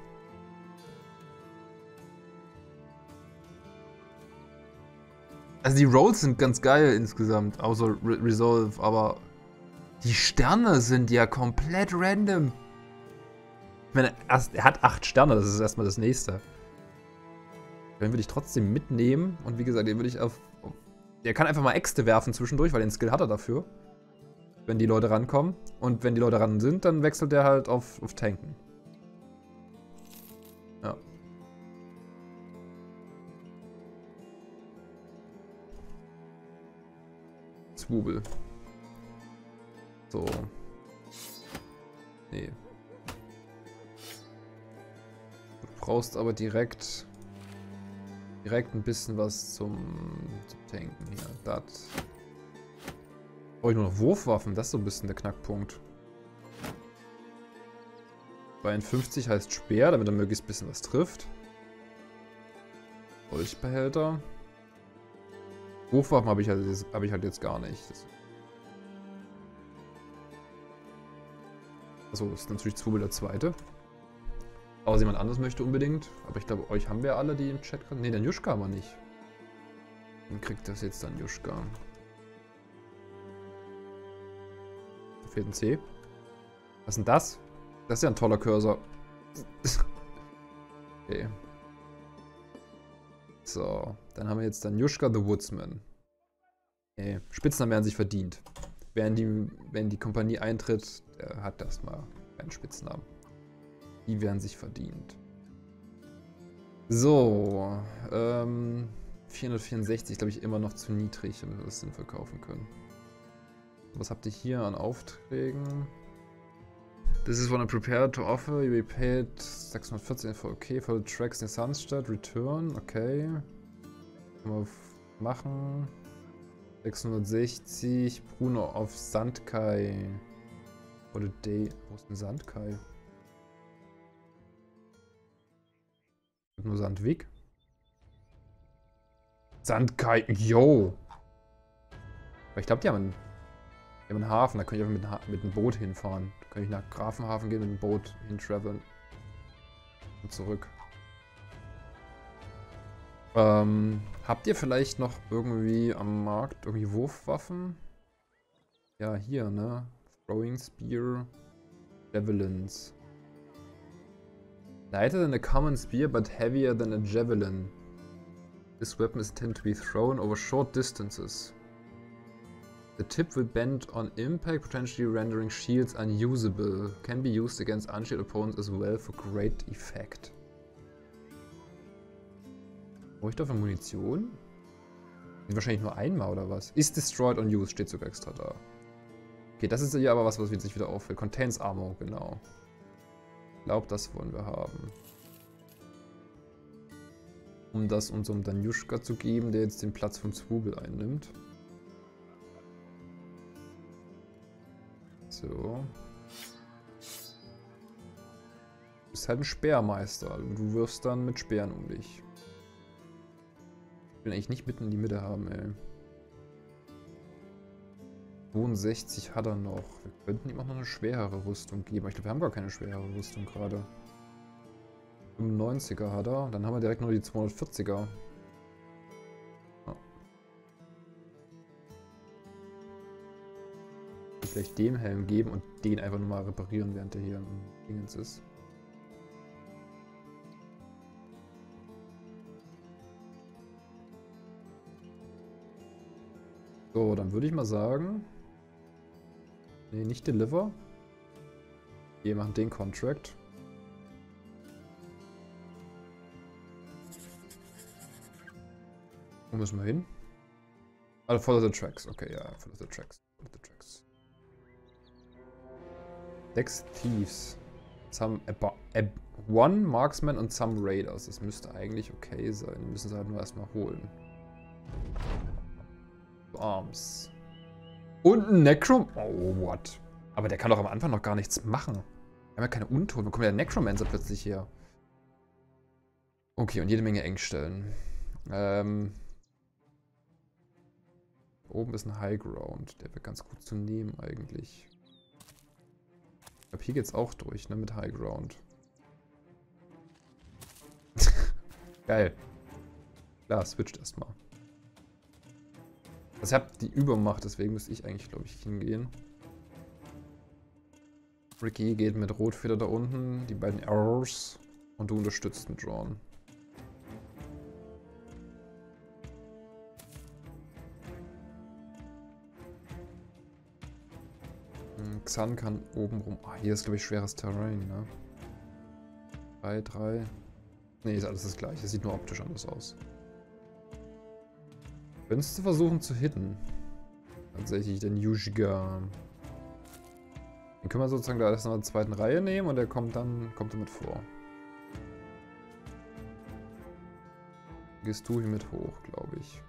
Also die Rolls sind ganz geil insgesamt, außer Re Resolve, aber die Sterne sind ja komplett random. Ich meine, er hat acht Sterne, das ist erstmal das nächste. Den würde ich trotzdem mitnehmen und wie gesagt, den würde ich auf. Der kann einfach mal Äxte werfen zwischendurch, weil den Skill hat er dafür. Wenn die Leute rankommen. Und wenn die Leute ran sind, dann wechselt der halt auf, auf Tanken. Ja. Zwubel. So. Nee. Du brauchst aber direkt direkt ein bisschen was zum, zum Tanken hier. Das. Brauche ich nur noch Wurfwaffen, das ist so ein bisschen der Knackpunkt. 52 heißt Speer, damit er möglichst ein bisschen was trifft. Holzbehälter. Wurfwaffen habe ich, halt, hab ich halt jetzt gar nicht. Das ist natürlich Zwubel der zweite. Aber jemand anderes möchte unbedingt. Aber ich glaube, euch haben wir alle, die im Chat kommen. Ne, den Juschka aber nicht. Dann kriegt das jetzt dann Juschka. Da fehlt ein C. Was ist denn das? Das ist ja ein toller Cursor. okay. So, dann haben wir jetzt dann Juschka the Woodsman. Okay. Spitznamen werden sich verdient. Während die, wenn die Kompanie eintritt, der hat das mal einen Spitznamen. Die werden sich verdient. So, ähm, 464, glaube ich, immer noch zu niedrig, damit wir das sinnvoll kaufen können. Was habt ihr hier an Aufträgen? This is one I'm prepared to offer. You paid 614 for okay for the tracks in Sunstead. Return, okay. Können wir machen. 660. Bruno auf Sandkai. Holiday. Wo ist denn Sandkai? Nur Sandweg. Sandkai, yo. Aber ich glaube, die, haben die haben einen Hafen, da kann ich einfach mit, mit einem Boot hinfahren. Da kann ich nach Grafenhafen gehen, mit dem Boot hintraveln. Und zurück. Ähm, habt ihr vielleicht noch irgendwie am Markt irgendwie Wurfwaffen? Ja, hier, ne? Throwing Spear, Javelins. Lighter than a common spear, but heavier than a javelin. This weapon is intended to be thrown over short distances. The tip will bend on impact, potentially rendering shields unusable. Can be used against unshielded opponents as well for great effect. Brauche ich dafür Munition? Wahrscheinlich nur einmal oder was? Is destroyed on use, steht sogar extra da. Okay, das ist ja aber was, was sich wieder auffällt. Contains Ammo, genau. Ich glaube, das wollen wir haben. Um das unserem Danjuschka zu geben, der jetzt den Platz vom Zwugel einnimmt. So. Du bist halt ein Speermeister. Du wirfst dann mit Speeren um dich. Ich will eigentlich nicht mitten in die Mitte haben, ey. 62 hat er noch. Wir könnten ihm auch noch eine schwerere Rüstung geben. Ich glaube, wir haben gar keine schwerere Rüstung gerade. 95er hat er. Dann haben wir direkt nur die 240er. Ja. Vielleicht dem Helm geben und den einfach nur mal reparieren, während der hier im Dingens ist. So, dann würde ich mal sagen, Nee, nicht Deliver. Wir machen den Contract. Wo müssen wir hin? Also follow the tracks. Okay, ja, follow the tracks. Follow the tracks. Sechs Thieves. Some one Marksman und some Raiders. Das müsste eigentlich okay sein. Die müssen sie halt nur erstmal holen. Arms. Und ein Necrom... Oh, what? Aber der kann doch am Anfang noch gar nichts machen. Wir haben ja keine Untoten. Wo kommt der Necromancer plötzlich her? Okay, und jede Menge Engstellen. Ähm... Oben ist ein High Ground. Der wäre ganz gut zu nehmen eigentlich. Ich glaube, hier geht's auch durch, ne? Mit High Ground. Geil. Klar, switcht erstmal. Also ich habe die Übermacht, deswegen müsste ich eigentlich, glaube ich, hingehen. Ricky geht mit Rotfeder da unten, die beiden Errors und du unterstützt den Drawn. Hm, Xan kann oben rum. Ah, hier ist, glaube ich, schweres Terrain, ne? 3, 3. Ne, ist alles das gleiche. Sieht nur optisch anders aus. Könntest du versuchen zu hitten. Tatsächlich den Yujiga. Den können wir sozusagen da erst in der zweiten Reihe nehmen und der kommt dann kommt damit vor. Gehst du hier mit hoch, glaube ich.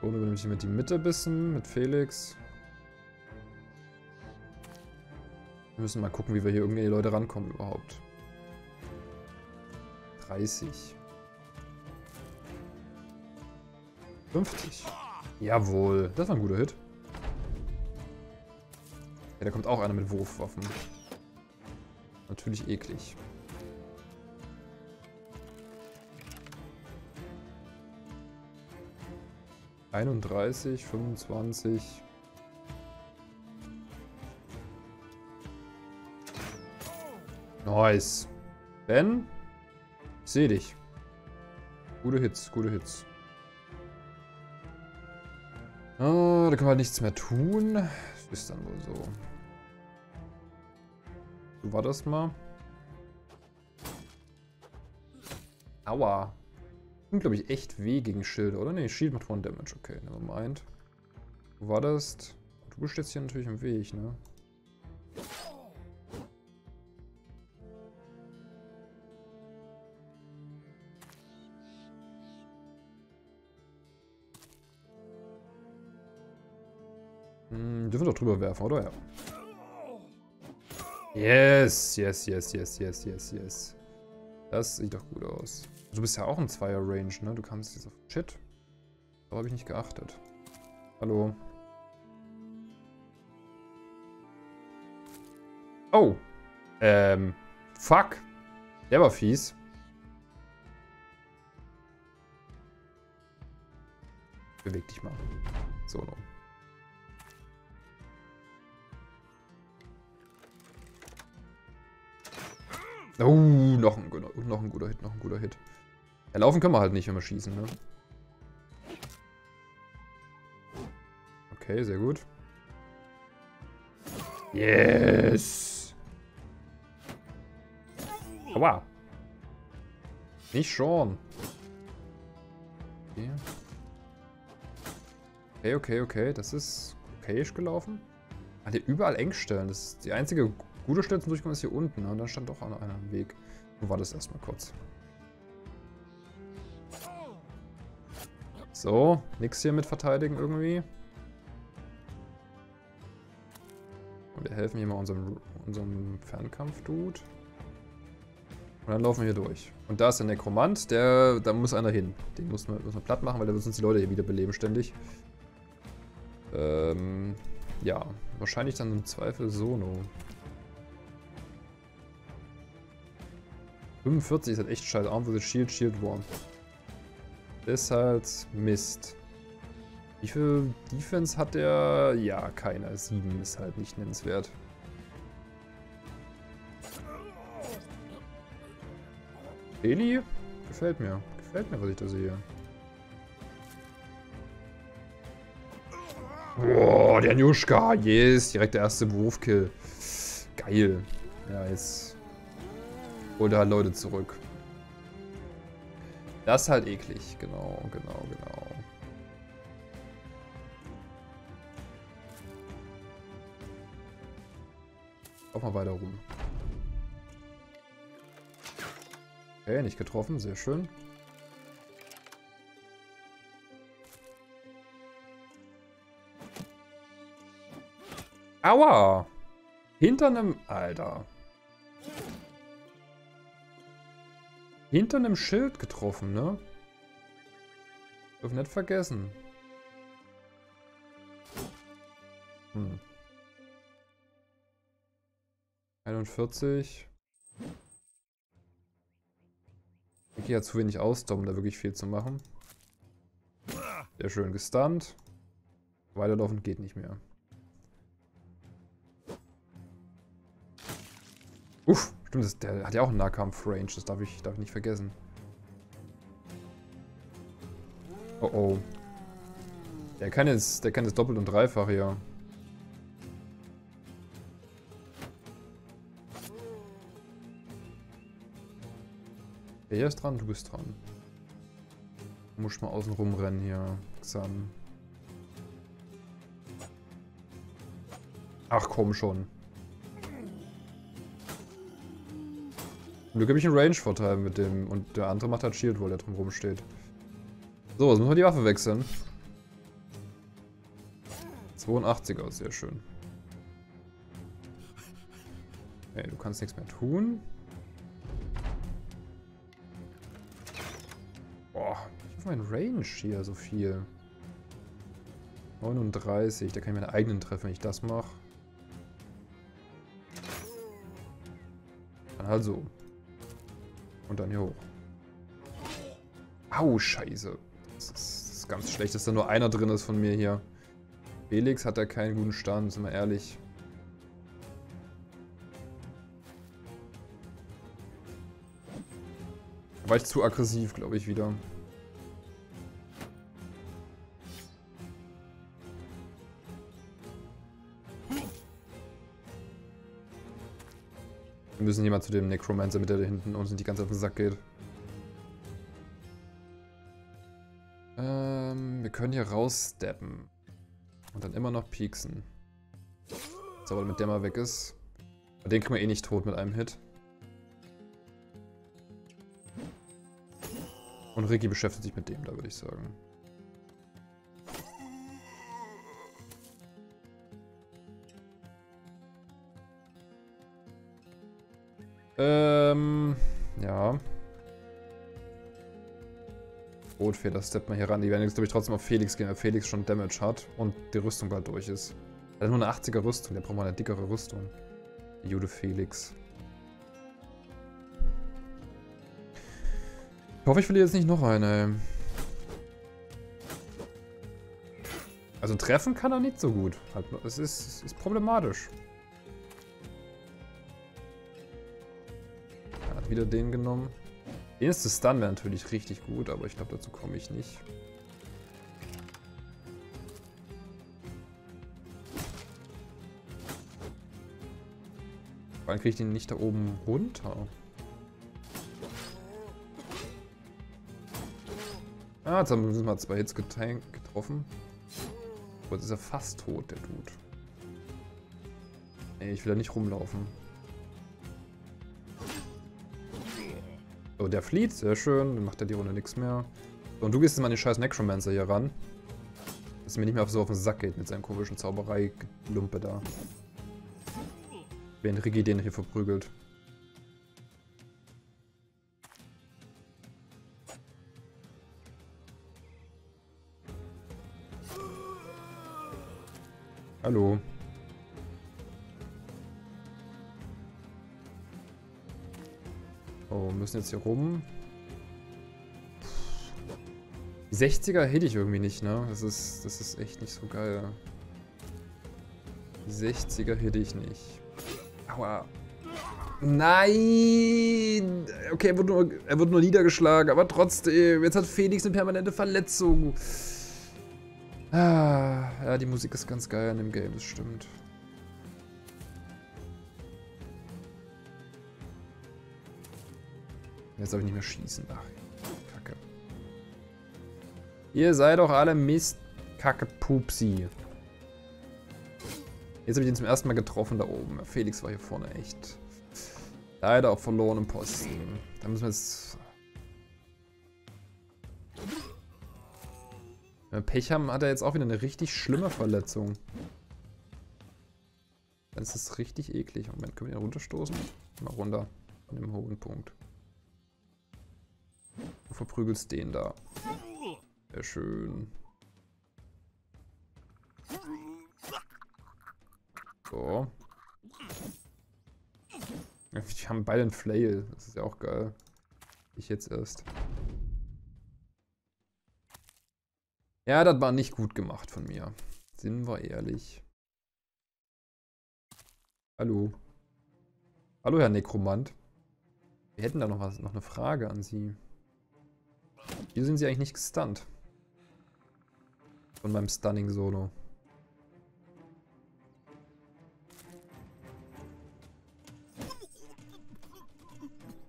So, übernehme ich mit die Mitte ein bisschen, mit Felix. Wir müssen mal gucken, wie wir hier irgendwie Leute rankommen überhaupt. 30. 50. Jawohl, das war ein guter Hit. Ja, da kommt auch einer mit Wurfwaffen. Natürlich eklig. Einunddreißig, fünfundzwanzig. Nice. Ben? Ich sehe dich. Gute Hits, gute Hits. Oh, da können wir halt nichts mehr tun. Das ist dann wohl so. Du war das mal. Aua. Tut, glaube ich, echt weh gegen Schilde, oder? Ne, Shield macht One Damage. Okay, nevermind. Du war das. Du bist jetzt hier natürlich im Weg, ne? Dürfen doch drüber werfen, oder? Ja. Yes, yes, yes, yes, yes, yes, yes. Das sieht doch gut aus. Du bist ja auch ein Zweier-Range, ne? Du kannst jetzt auf... Shit. Da habe ich nicht geachtet. Hallo. Oh. Ähm. Fuck. Der war fies. Beweg dich mal. So, no. Oh, noch ein, noch ein guter Hit, noch ein guter Hit. Ja, laufen können wir halt nicht, wenn wir schießen, ne? Okay, sehr gut. Yes! Aua! Nicht schon. Okay. Okay, okay, okay. Das ist okayisch gelaufen. Die überall Engstellen. Das ist die einzige gute Stelle zum Durchkommen ist hier unten. Ne? Dann stand doch einer am Weg. Wo war das erstmal kurz? So, nix hier mit verteidigen irgendwie. Und wir helfen hier mal unserem, unserem Fernkampf-Dude. Und dann laufen wir hier durch. Und da ist der Nekromant, der, da muss einer hin. Den muss man, muss man platt machen, weil der wird uns die Leute hier wieder beleben ständig. Ähm, ja, wahrscheinlich dann im Zweifel Sono. 45 ist halt echt scheiße. Arm the Shield, Shield One. ist halt Mist. Wie viel Defense hat der? Ja, keiner. 7 ist halt nicht nennenswert. Eli? Gefällt mir. Gefällt mir, was ich da sehe. Boah, der Njuschka. Yes, direkt der erste Wurfkill. Geil. Ja, jetzt er halt Leute zurück. Das ist halt eklig. Genau, genau, genau. Auch mal weiter rum. Okay, nicht getroffen. Sehr schön. Aua! Hinter einem... Alter. Hinter einem Schild getroffen, ne? Darf nicht vergessen. Hm. 41. Vicky hat zu wenig Ausdauer, um da wirklich viel zu machen. Sehr schön gestunt. Weiterlaufen geht nicht mehr. Uff, stimmt, das, der hat ja auch einen Nahkampf-Range, das darf ich, darf ich nicht vergessen. Oh oh. Der kann jetzt, der kann jetzt doppelt und dreifach hier. Wer ist dran? Du bist dran. Du musst mal außen rumrennen hier, Xan. Ach komm schon. Zum Glück habe ich einen Range-Vorteil mit dem. Und der andere macht halt Shield, weil der drum rumsteht. So, jetzt müssen wir die Waffe wechseln. 82er, sehr schön. Hey, du kannst nichts mehr tun. mein Range hier so viel? 39, da kann ich meine eigenen treffen, wenn ich das mache. Dann halt so. Und dann hier hoch. Au, scheiße. Das ist, das ist ganz schlecht, dass da nur einer drin ist von mir hier. Felix hat da keinen guten Stand, sind wir ehrlich. War ich zu aggressiv, glaube ich, wieder. Müssen jemand zu dem Necromancer, mit der da hinten uns die ganze Zeit auf den Sack geht. Ähm, wir können hier raussteppen. Und dann immer noch pieksen. So, weil mit der mal weg ist. Den kriegen wir eh nicht tot mit einem Hit. Und Ricky beschäftigt sich mit dem da, würde ich sagen. Ähm, ja. Rotfeder steppt mal hier ran. Die werden jetzt, glaube ich, trotzdem auf Felix gehen, weil Felix schon Damage hat und die Rüstung bald durch ist. Er hat nur eine 80er Rüstung, der braucht mal eine dickere Rüstung. Jude Felix. Ich hoffe, ich verliere jetzt nicht noch eine. Also treffen kann er nicht so gut. Es ist, es ist problematisch. Wieder den genommen. Den ist Stun wäre natürlich richtig gut, aber ich glaube, dazu komme ich nicht. Vor allem kriege ich den nicht da oben runter. Ah, jetzt haben wir mal zwei Hits getroffen. Oh, jetzt ist er fast tot, der Dude. Ey, ich will da nicht rumlaufen. So, der flieht, sehr schön. Dann macht er die Runde nichts mehr. So, und du gehst jetzt mal an den scheiß Necromancer hier ran. Dass er mir nicht mehr so auf den Sack geht mit seinem komischen Zauberei-Lumpe da. Während Rigi den hier verprügelt. Hallo. Oh, müssen jetzt hier rum. Die 60er hätte ich irgendwie nicht, ne? Das ist, das ist echt nicht so geil. Die 60er hätte ich nicht. Aua. Nein! Okay, er wurde, nur, er wurde nur niedergeschlagen, aber trotzdem. Jetzt hat Felix eine permanente Verletzung. Ah, ja, die Musik ist ganz geil in dem Game, das stimmt. Jetzt darf ich nicht mehr schießen. Ach, Kacke. Ihr seid doch alle Mist, Kacke, Pupsi. Jetzt habe ich ihn zum ersten Mal getroffen da oben. Felix war hier vorne echt. Leider auf verlorenem Posten. Da müssen wir jetzt... Wenn wir Pech haben, hat er jetzt auch wieder eine richtig schlimme Verletzung. Dann ist das richtig eklig. Moment, können wir ihn runterstoßen? Mal runter. Von dem hohen Punkt. Du verprügelst den da. Sehr schön. So. Wir haben beide einen Flail. Das ist ja auch geil. Ich jetzt erst. Ja, das war nicht gut gemacht von mir. Sind wir ehrlich. Hallo. Hallo, Herr Nekromant. Wir hätten da noch, was, noch eine Frage an Sie. Hier sind Sie eigentlich nicht gestunt. Von meinem Stunning-Solo.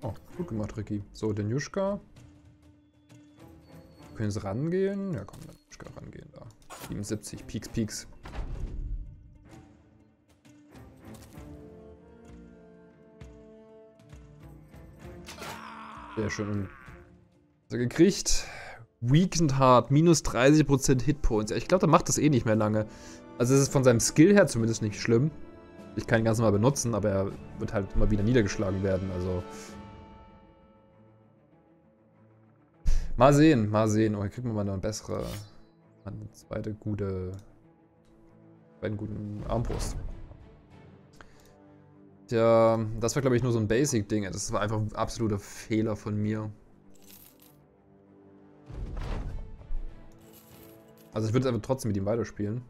Oh, gut gemacht, Ricky. So, den Juschka. Können Sie rangehen? Ja, komm, dann Juschka rangehen da. 77, Peaks, Peaks. Sehr schön. Also gekriegt. Weakened Heart, minus 30% Hitpoints. Ja, ich glaube, der macht das eh nicht mehr lange. Also es ist von seinem Skill her zumindest nicht schlimm. Ich kann ihn ganz normal benutzen, aber er wird halt immer wieder niedergeschlagen werden. Also Mal sehen, mal sehen. Oh, hier kriegt man mal eine bessere, eine zweite gute, einen guten Armbrust. Tja, das war glaube ich nur so ein Basic-Ding. Das war einfach ein absoluter Fehler von mir. Also ich würde aber trotzdem mit ihm weiterspielen.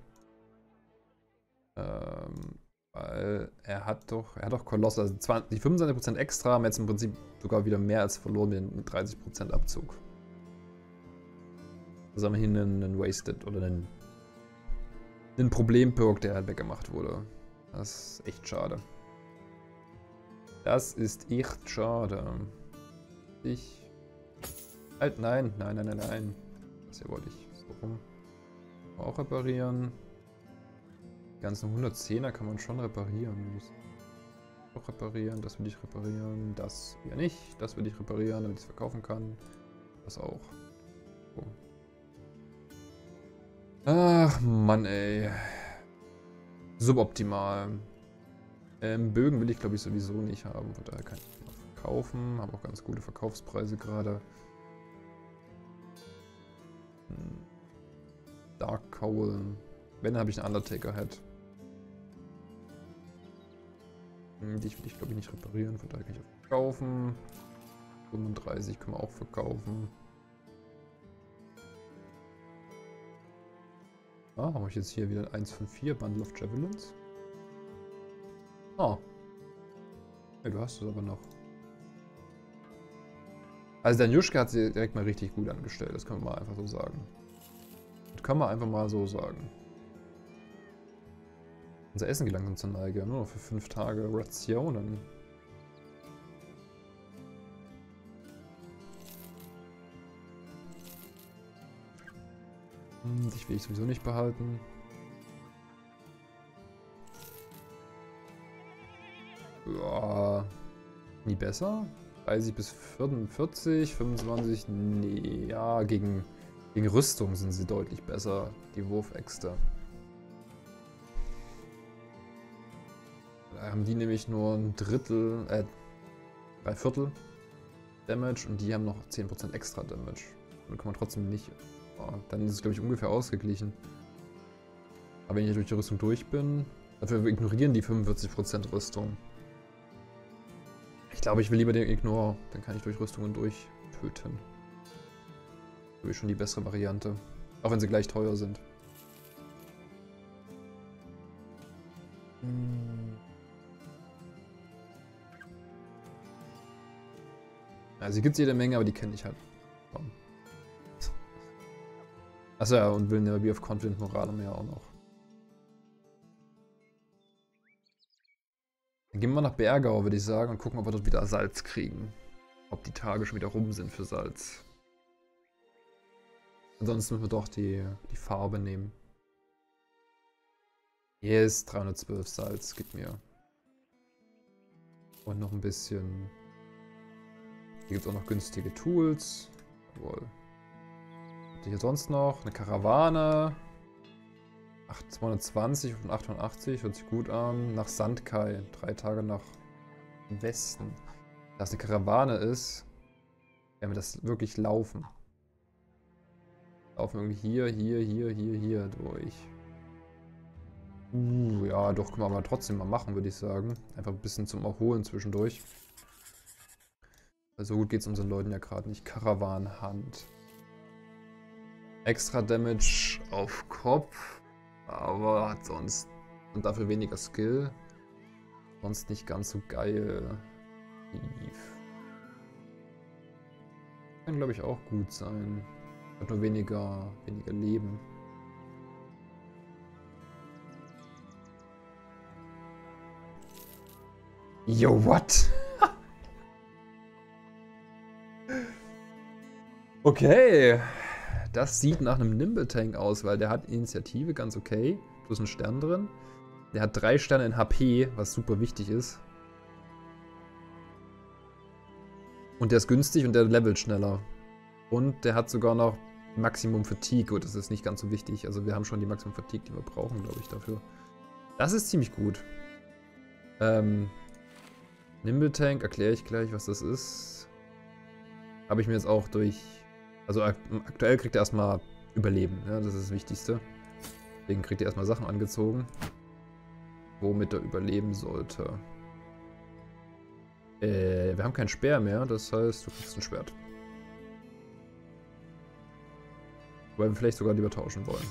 Ähm, weil er hat doch, er hat doch Koloss, also 20, die 25% extra haben jetzt im Prinzip sogar wieder mehr als verloren mit 30% Abzug. Also haben wir hier einen, einen Wasted oder einen, einen Problem-Perk, der halt weggemacht wurde. Das ist echt schade. Das ist echt schade. Ich. Halt, nein, nein, nein, nein, nein. Das hier wollte ich so rum. Auch reparieren. Die ganzen 110er kann man schon reparieren. Auch reparieren, das will ich reparieren. Das hier nicht. Das will ich reparieren, damit ich es verkaufen kann. Das auch. So. Ach, Mann, ey. Suboptimal. Ähm, Bögen will ich, glaube ich, sowieso nicht haben. Von daher kann ich noch verkaufen. Habe auch ganz gute Verkaufspreise gerade. Dark Cowl. Wenn, habe ich einen Undertaker-Head. Hm, dich will ich, glaube ich, nicht reparieren. Von daher kann ich auch verkaufen. 35 können wir auch verkaufen. Ah, habe ich jetzt hier wieder 1 von 4 Bundle of Javelins? Ah. Ja, du hast es aber noch. Also Danjuschka hat sie direkt mal richtig gut angestellt, das können wir mal einfach so sagen. Das können wir einfach mal so sagen. Unser Essen gelangt uns zur Neige, nur noch für fünf Tage Rationen. Hm, dich will ich sowieso nicht behalten. Ja, nie besser. 30 bis 44, 25, nee, ja, gegen, gegen Rüstung sind sie deutlich besser, die Wurfäxte. Da haben die nämlich nur ein Drittel, äh, drei Viertel Damage und die haben noch 10% extra Damage. Dann kann man trotzdem nicht, oh, dann ist es glaube ich ungefähr ausgeglichen. Aber wenn ich durch die Rüstung durch bin, dafür ignorieren die 45% Rüstung. Ich glaube, ich will lieber den Ignore. Dann kann ich durch Rüstungen durchtöten. Das ist schon die bessere Variante. Auch wenn sie gleich teuer sind. Hm. Also sie gibt es jede Menge, aber die kenne ich halt. Achso ja, und will Never Be of Confident Morale mehr auch noch. Dann gehen wir nach Bergau, würde ich sagen, und gucken, ob wir dort wieder Salz kriegen. Ob die Tage schon wieder rum sind für Salz. Ansonsten müssen wir doch die, die Farbe nehmen. Yes, 312 Salz, gib mir. Und noch ein bisschen. Hier gibt es auch noch günstige Tools. Jawohl. Was hier sonst noch? Eine Karawane. 220 und 88, hört sich gut an. Nach Sandkai, drei Tage nach Westen. Da es eine Karawane ist, werden wir das wirklich laufen. Laufen irgendwie hier, hier, hier, hier, hier durch. Uh, ja, doch, können wir aber trotzdem mal machen, würde ich sagen. Einfach ein bisschen zum Erholen zwischendurch. So gut geht es unseren Leuten ja gerade nicht. Karawanenhand. Extra Damage auf Kopf. Aber hat sonst und dafür weniger Skill. Sonst nicht ganz so geil. Eve. Kann glaube ich auch gut sein. Hat nur weniger, weniger Leben. Yo, what? okay. Das sieht nach einem Nimble Tank aus, weil der hat Initiative ganz okay. Plus einen Stern drin. Der hat drei Sterne in HP, was super wichtig ist. Und der ist günstig und der levelt schneller. Und der hat sogar noch Maximum Fatigue. Gut, das ist nicht ganz so wichtig. Also wir haben schon die Maximum Fatigue, die wir brauchen, glaube ich, dafür. Das ist ziemlich gut. Ähm, Nimble Tank, erkläre ich gleich, was das ist. Habe ich mir jetzt auch durch also aktuell kriegt er erstmal Überleben, ja, das ist das Wichtigste. Deswegen kriegt er erstmal Sachen angezogen, womit er überleben sollte. Äh, wir haben keinen Speer mehr, das heißt, du kriegst ein Schwert. Weil wir vielleicht sogar lieber tauschen wollen.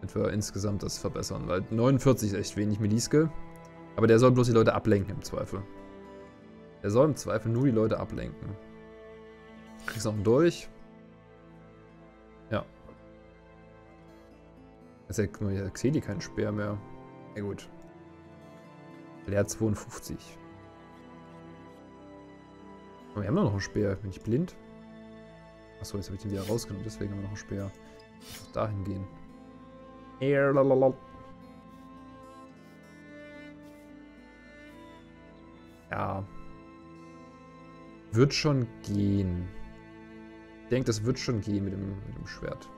Damit wir insgesamt das verbessern, weil 49 ist echt wenig Miliske. Aber der soll bloß die Leute ablenken im Zweifel. Der soll im Zweifel nur die Leute ablenken. Kriegst noch einen durch. Ja. Jetzt hat ja Xeli keinen Speer mehr. Na gut. Leer 52. Aber wir haben doch noch einen Speer. Bin ich blind? Achso, jetzt habe ich den wieder rausgenommen. Deswegen haben wir noch einen Speer. Ich dahin gehen. Ja. Wird schon gehen. Ich denke, das wird schon gehen mit dem, mit dem Schwert.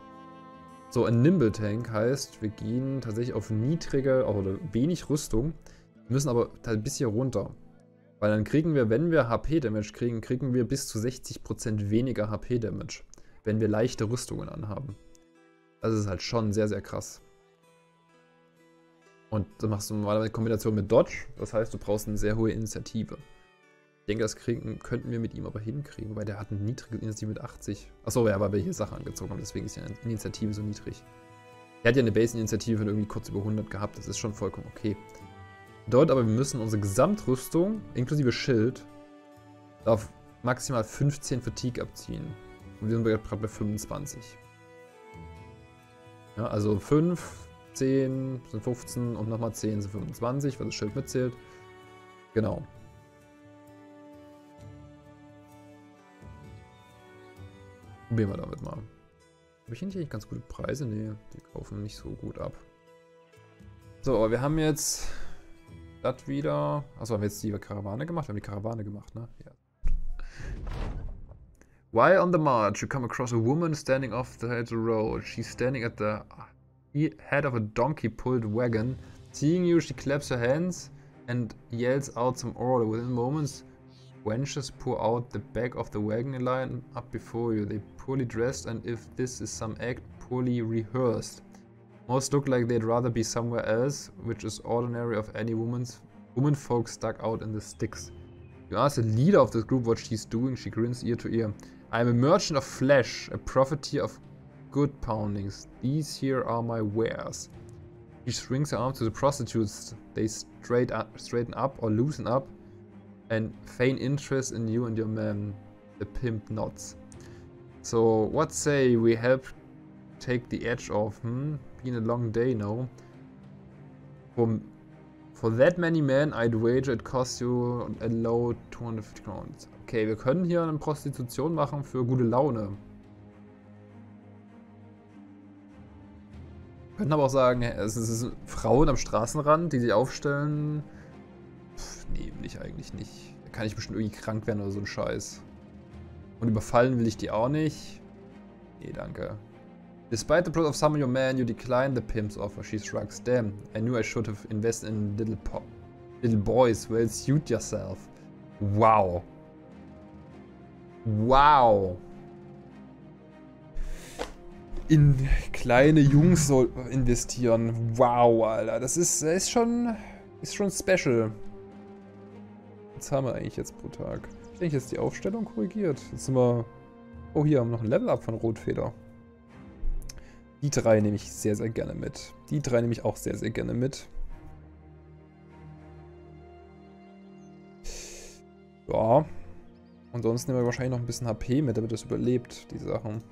So, ein Nimble Tank heißt, wir gehen tatsächlich auf niedrige oder wenig Rüstung, müssen aber ein bisschen runter. Weil dann kriegen wir, wenn wir HP-Damage kriegen, kriegen wir bis zu 60% weniger HP-Damage, wenn wir leichte Rüstungen anhaben. Das ist halt schon sehr, sehr krass. Und dann machst du normalerweise Kombination mit Dodge, das heißt, du brauchst eine sehr hohe Initiative. Ich denke, das kriegen, könnten wir mit ihm aber hinkriegen, weil der hat eine niedrige Initiative mit 80. Achso, ja, weil wir hier Sachen angezogen haben, deswegen ist die Initiative so niedrig. Er hat ja eine Base-Initiative von irgendwie kurz über 100 gehabt, das ist schon vollkommen okay. Bedeutet aber, wir müssen unsere Gesamtrüstung, inklusive Schild, auf maximal 15 Fatigue abziehen. Und wir sind gerade bei 25. Ja, also 5, 10 sind 15 und nochmal 10 sind 25, weil das Schild mitzählt. Genau. Probieren wir damit mal. Habe ich eigentlich ganz gute Preise? Ne, die kaufen nicht so gut ab. So, aber wir haben jetzt Stadt wieder. Achso, haben wir jetzt die Karawane gemacht? Wir haben die Karawane gemacht, ne? Ja. While on the march, you come across a woman standing off the road. She's standing at the head of a donkey-pulled wagon. Seeing you, she claps her hands and yells out some order. Within moments, wenches pour out the back of the wagon line up before you. They poorly dressed and if this is some act, poorly rehearsed. Most look like they'd rather be somewhere else, which is ordinary of any woman's woman folk stuck out in the sticks. You ask the leader of this group what she's doing, she grins ear to ear. I'm a merchant of flesh, a profiteer of good poundings. These here are my wares. She swings her arm to the prostitutes. They straight up, straighten up or loosen up and feign interest in you and your man. The pimp nods. So, what say we help take the edge off, hmm? Been a long day now. For, for that many men, I'd wager it costs you a low 250 crowns. Okay, wir können hier eine Prostitution machen für gute Laune. Wir können aber auch sagen, es ist Frauen am Straßenrand, die sich aufstellen. Nee, will ich eigentlich nicht. Da kann ich bestimmt irgendwie krank werden oder so ein Scheiß. Und überfallen will ich die auch nicht. Nee, danke. Despite the plot of some of your men, you decline the pimp's offer. She shrugs. Damn, I knew I should have invested in little pop. Little boys, well suit yourself. Wow. Wow. In kleine Jungs soll investieren. Wow, Alter. Das ist, das ist schon. Ist schon special. Was haben wir eigentlich jetzt pro Tag? Ich denke, jetzt die Aufstellung korrigiert. Jetzt sind wir. Oh, hier haben wir noch ein Level-Up von Rotfeder. Die drei nehme ich sehr, sehr gerne mit. Die drei nehme ich auch sehr, sehr gerne mit. Ja. Ansonsten nehmen wir wahrscheinlich noch ein bisschen HP mit, damit es überlebt, die Sachen.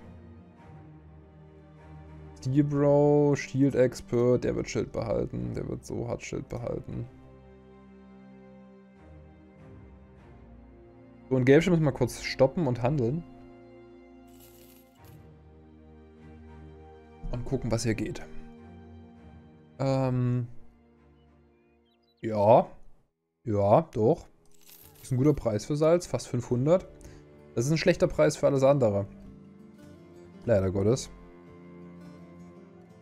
Steel Bro, Shield Expert, der wird Schild behalten. Der wird so hart Schild behalten. So, und Gelbschild müssen wir kurz stoppen und handeln. Und gucken, was hier geht. Ähm. Ja. Ja, doch. Ist ein guter Preis für Salz, fast 500. Das ist ein schlechter Preis für alles andere. Leider Gottes.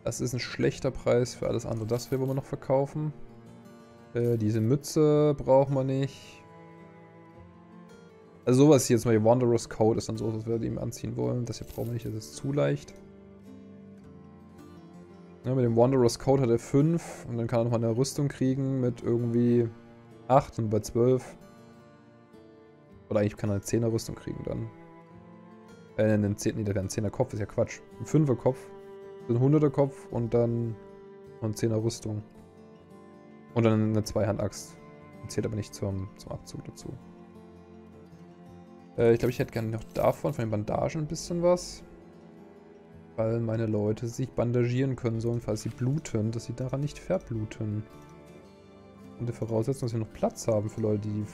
Das ist ein schlechter Preis für alles andere. Das wollen wir noch verkaufen. Äh, diese Mütze brauchen wir nicht. Also sowas hier jetzt mal, Wanderer's Code ist dann so, was wir ihm anziehen wollen. Das hier brauchen wir nicht, das ist zu leicht. Ja, mit dem Wanderer's Code hat er 5 und dann kann er nochmal eine Rüstung kriegen mit irgendwie 8 und bei 12. Oder eigentlich kann er eine 10er Rüstung kriegen dann. Äh, einen 10, nee, der wäre ein 10er Kopf, ist ja Quatsch. Ein 5er Kopf, ein 100er Kopf und dann eine 10er Rüstung. Und dann eine Zweihandaxt. Zählt aber nicht zum, zum Abzug dazu. Äh, ich glaube, ich hätte gerne noch davon, von den Bandagen ein bisschen was. Weil meine Leute sich bandagieren können sollen, falls sie bluten, dass sie daran nicht verbluten. Und der Voraussetzung, dass wir noch Platz haben für Leute, die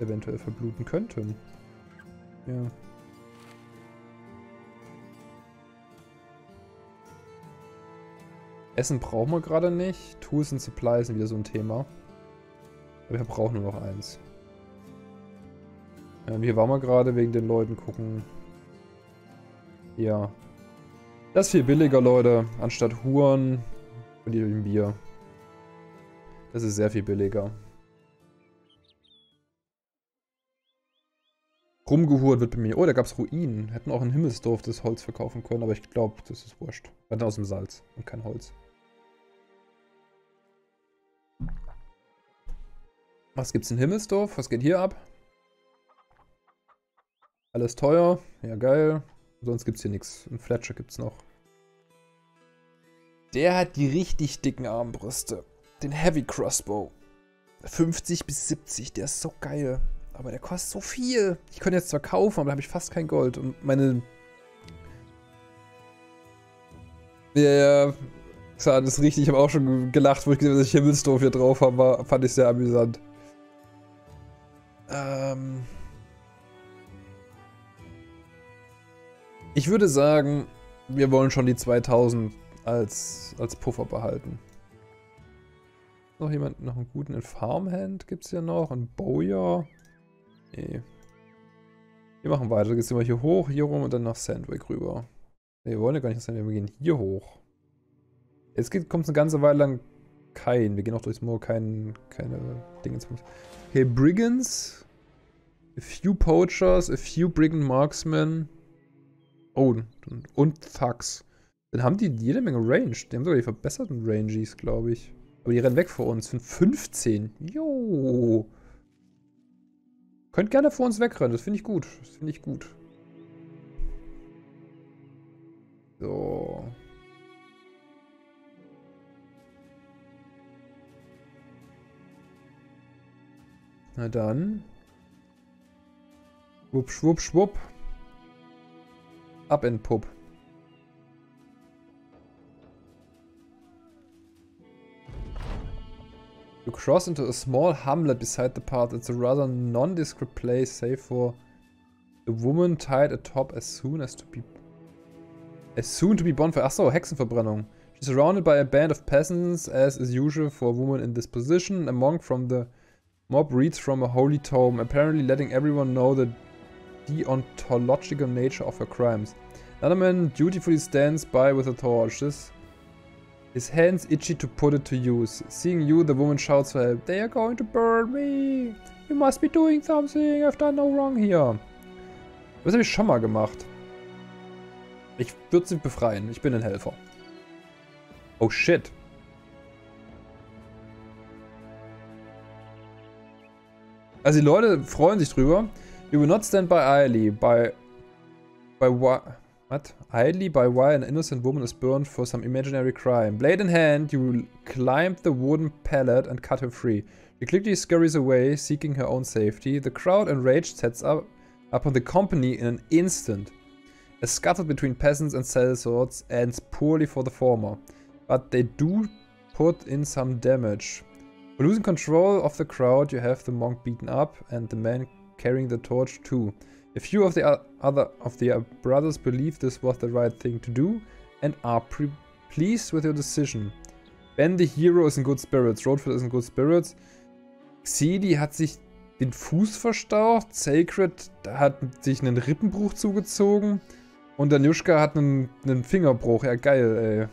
eventuell verbluten könnten. Ja. Essen brauchen wir gerade nicht. Tools und Supplies sind wieder so ein Thema. Aber wir brauchen nur noch eins. Ähm, hier waren wir gerade wegen den Leuten gucken. Ja. Das ist viel billiger, Leute. Anstatt Huren und dem Bier. Das ist sehr viel billiger. Rumgehurt wird bei mir. Oh, da gab es Ruinen. Hätten auch in Himmelsdorf das Holz verkaufen können, aber ich glaube, das ist wurscht. Wir aus dem Salz und kein Holz. Was gibt's in Himmelsdorf? Was geht hier ab? Alles teuer. Ja, geil. Sonst gibt's hier nichts. Ein Fletcher gibt's noch. Der hat die richtig dicken Armbrüste. Den Heavy Crossbow. 50 bis 70, der ist so geil. Aber der kostet so viel. Ich könnte jetzt zwar kaufen, aber da habe ich fast kein Gold. Und meine... Ja, ja, das ist richtig. Ich habe auch schon gelacht, wo ich gesehen habe, dass ich Himmelsdorf hier drauf habe. Fand ich sehr amüsant. Ähm... Ich würde sagen, wir wollen schon die 2000 als, als Puffer behalten. Noch jemand, noch einen guten Farmhand gibt es ja noch. Ein Bowyer. Nee. Wir machen weiter. Jetzt gehen wir hier hoch, hier rum und dann nach Sandwick rüber. Ne, wir wollen ja gar nicht nach Sandwick, wir gehen hier hoch. Jetzt kommt es eine ganze Weile lang kein. Wir gehen auch durchs Moor, kein, keine Dinge. Okay, Brigands. A few Poachers, a few Brigand Marksmen. Oh, und Thugs. Dann haben die jede Menge Range. Die haben sogar die verbesserten Rangies, glaube ich. Aber die rennen weg vor uns. Sind 15. Jo. Könnt gerne vor uns wegrennen. Das finde ich gut. Das finde ich gut. So. Na dann. Schwupp, schwupp, schwupp. Ab in Pupp. You cross into a small hamlet beside the path. It's a rather nondescript place, save for a woman tied atop as soon as to be... As soon to be bonfire. Achso, Hexenverbrennung. She's surrounded by a band of peasants, as is usual for a woman in this position. A monk from the mob reads from a holy tome, apparently letting everyone know the deontological nature of her crimes. Another man dutifully stands by with a torch. This his hands itchy to put it to use. Seeing you, the woman shouts for help. They are going to burn me. You must be doing something. I've done no wrong here. Das habe ich schon mal gemacht. Ich würde sie befreien. Ich bin ein Helfer. Oh shit. Also die Leute freuen sich drüber. You will not stand by idly. By... By what? What? Idly by why an innocent woman is burned for some imaginary crime. Blade in hand, you climb the wooden pallet and cut her free. She quickly scurries away, seeking her own safety. The crowd, enraged, sets up upon the company in an instant. A scuttle between peasants and sellswords ends poorly for the former, but they do put in some damage. For losing control of the crowd, you have the monk beaten up and the man carrying the torch too. A few of the other of the brothers believe this was the right thing to do and are pleased with your decision. Ben the Hero is in good spirits, Roadfield is in good spirits. Xedi hat sich den Fuß verstaucht, Sacred hat sich einen Rippenbruch zugezogen und Danushka hat einen, einen Fingerbruch. Ja, geil,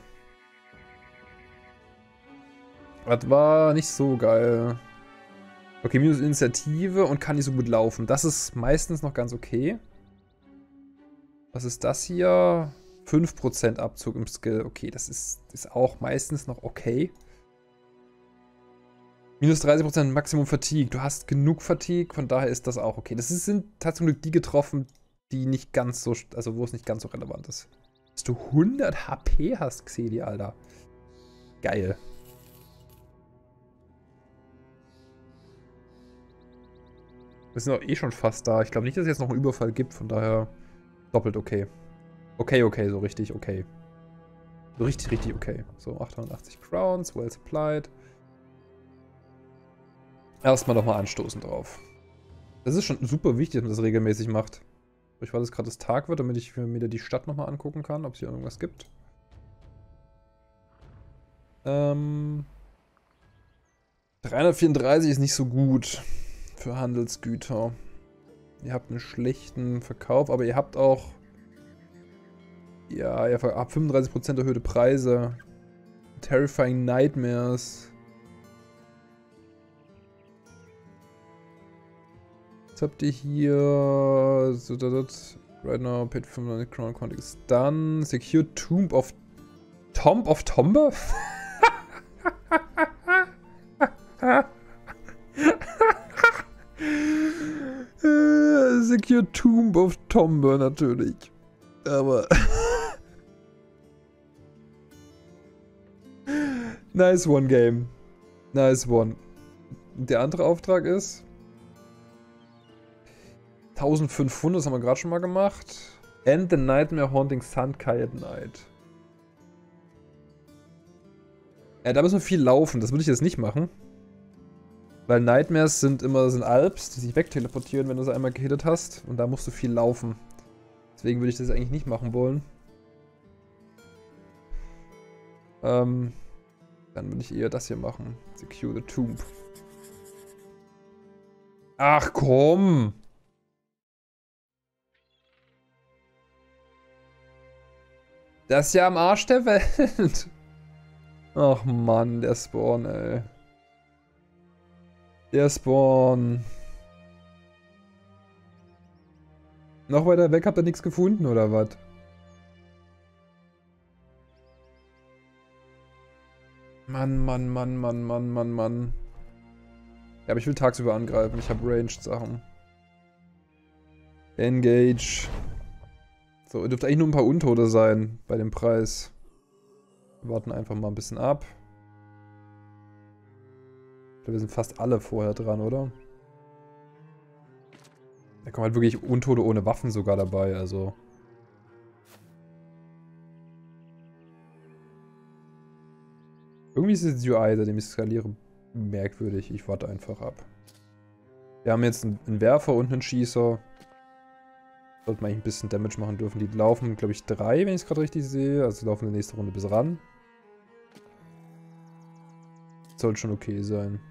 ey. Das war nicht so geil. Okay, minus Initiative und kann nicht so gut laufen. Das ist meistens noch ganz okay. Was ist das hier? 5% Abzug im Skill. Okay, das ist, ist auch meistens noch okay. Minus 30% Maximum Fatigue. Du hast genug Fatigue, von daher ist das auch okay. Das sind tatsächlich die getroffen, die nicht ganz so, also wo es nicht ganz so relevant ist. Dass du 100 HP hast, Xeli, Alter. Geil. Wir sind auch eh schon fast da. Ich glaube nicht, dass es jetzt noch einen Überfall gibt, von daher doppelt okay. Okay, okay, so richtig okay. So richtig, richtig okay. So, 880 Crowns, well supplied. Erstmal nochmal anstoßen drauf. Das ist schon super wichtig, dass man das regelmäßig macht. Ich warte, dass gerade das Tag wird, damit ich mir die Stadt nochmal angucken kann, ob es hier irgendwas gibt. Ähm, 334 ist nicht so gut für Handelsgüter. Ihr habt einen schlechten Verkauf, aber ihr habt auch... Ja, ihr habt 35% erhöhte Preise. Terrifying Nightmares. Was habt ihr hier? So, das, das. Right now, paid 95 Crown Quantity ist done. Secure Tomb of... Tomb of Tombe? Secure Tomb of Tombe natürlich. Aber. nice one, Game. Nice one. Der andere Auftrag ist. 1500, das haben wir gerade schon mal gemacht. End the Nightmare Haunting Sunkai at Night. Ja, da müssen wir viel laufen. Das würde ich jetzt nicht machen. Weil Nightmares sind immer sind Alps, die sich wegteleportieren, wenn du sie einmal gehittet hast. Und da musst du viel laufen. Deswegen würde ich das eigentlich nicht machen wollen. Ähm, Dann würde ich eher das hier machen. Secure the Tomb. Ach komm! Das ist ja am Arsch der Welt. Ach Mann, der Spawn, ey. Der Spawn. Noch weiter weg habt ihr nichts gefunden, oder was? Mann, Mann, Mann, Mann, Mann, Mann, Mann. Ja, aber ich will tagsüber angreifen. Ich habe Ranged-Sachen. Engage. So, dürfte eigentlich nur ein paar Untote sein bei dem Preis. Wir warten einfach mal ein bisschen ab. Glaube, wir sind fast alle vorher dran, oder? Da kommen halt wirklich Untote ohne Waffen sogar dabei, also... Irgendwie ist das UI, seitdem ich skaliere, merkwürdig. Ich warte einfach ab. Wir haben jetzt einen Werfer und einen Schießer. Sollte man eigentlich ein bisschen Damage machen dürfen. Die laufen, glaube ich, drei, wenn ich es gerade richtig sehe. Also laufen in der nächsten Runde bis ran. Sollte schon okay sein.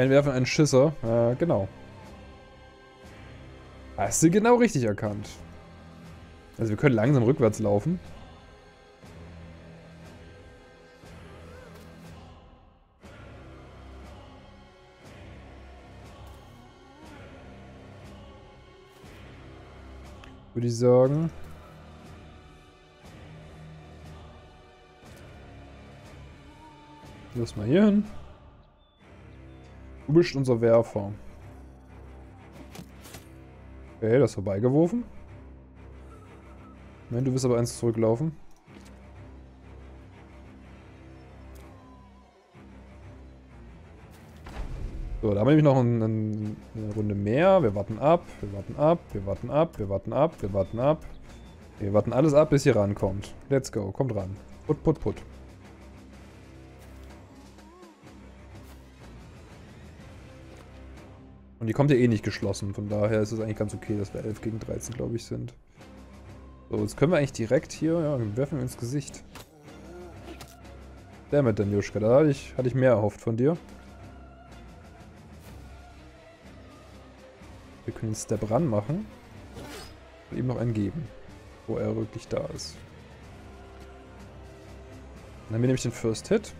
Ein Werfer, ein Schisser. Äh, genau. Hast du genau richtig erkannt. Also wir können langsam rückwärts laufen. Würde ich sagen. Lass mal hier hin. Du bist unser Werfer. Okay, das ist vorbeigeworfen. Nein, du wirst aber eins zurücklaufen. So, da haben wir noch ein, ein, eine Runde mehr. Wir warten ab, wir warten ab, wir warten ab, wir warten ab, wir warten ab. Wir warten alles ab, bis hier rankommt. Let's go, kommt ran. Put, put, put. Und die kommt ja eh nicht geschlossen, von daher ist es eigentlich ganz okay, dass wir 11 gegen 13, glaube ich, sind. So, jetzt können wir eigentlich direkt hier, ja, werfen wir ins Gesicht. Damit, Danjuschka, da hatte ich, hatte ich mehr erhofft von dir. Wir können den Step ran machen und ihm noch einen geben, wo er wirklich da ist. Dann haben wir nämlich den First Hit.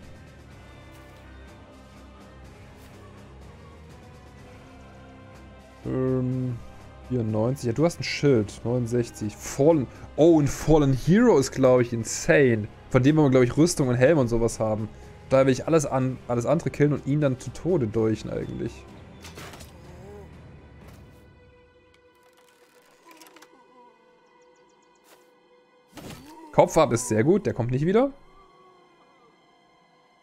94. Ja, du hast ein Schild. 69. Fallen. Oh, ein Fallen Hero ist, glaube ich, insane. Von dem wir, glaube ich, Rüstung und Helm und sowas haben. Daher will ich alles, an, alles andere killen und ihn dann zu Tode durchen, eigentlich. Kopf ist sehr gut, der kommt nicht wieder.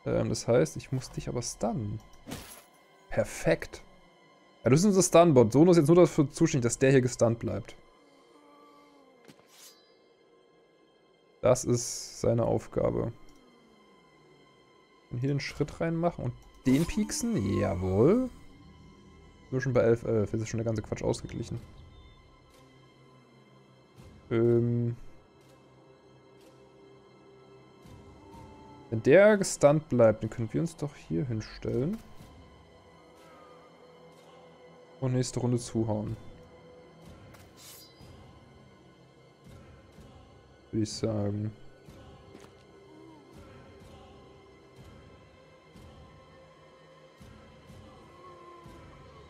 Ähm, das heißt, ich muss dich aber stunnen. Perfekt. Ja, das ist unser Stunbot. Sono ist jetzt nur dafür zuständig, dass der hier gestunt bleibt. Das ist seine Aufgabe. Und hier den Schritt reinmachen und den pieksen. Jawohl. Wir sind schon bei 11, 11. Jetzt ist schon der ganze Quatsch ausgeglichen. Ähm... Wenn der gestunt bleibt, dann können wir uns doch hier hinstellen. Und nächste Runde zuhauen. Würde ich sagen.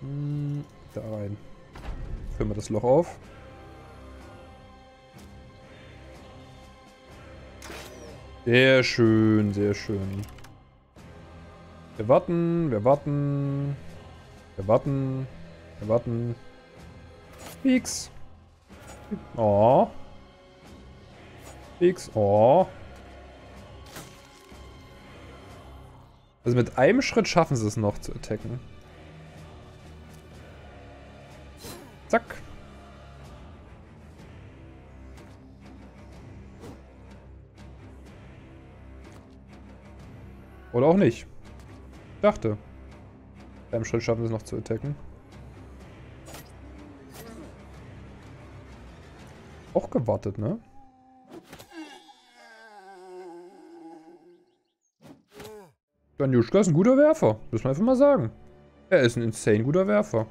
Hm, da rein. Füllen wir das Loch auf. Sehr schön, sehr schön. Wir warten, wir warten. Wir warten. Warten. X. Oh. X. Oh. Also mit einem Schritt schaffen sie es noch zu attacken. Zack. Oder auch nicht. Ich dachte. Beim Schritt schaffen sie es noch zu attacken. Auch gewartet, ne? Danjuschka ist ein guter Werfer. Muss man einfach mal sagen. Er ist ein insane guter Werfer.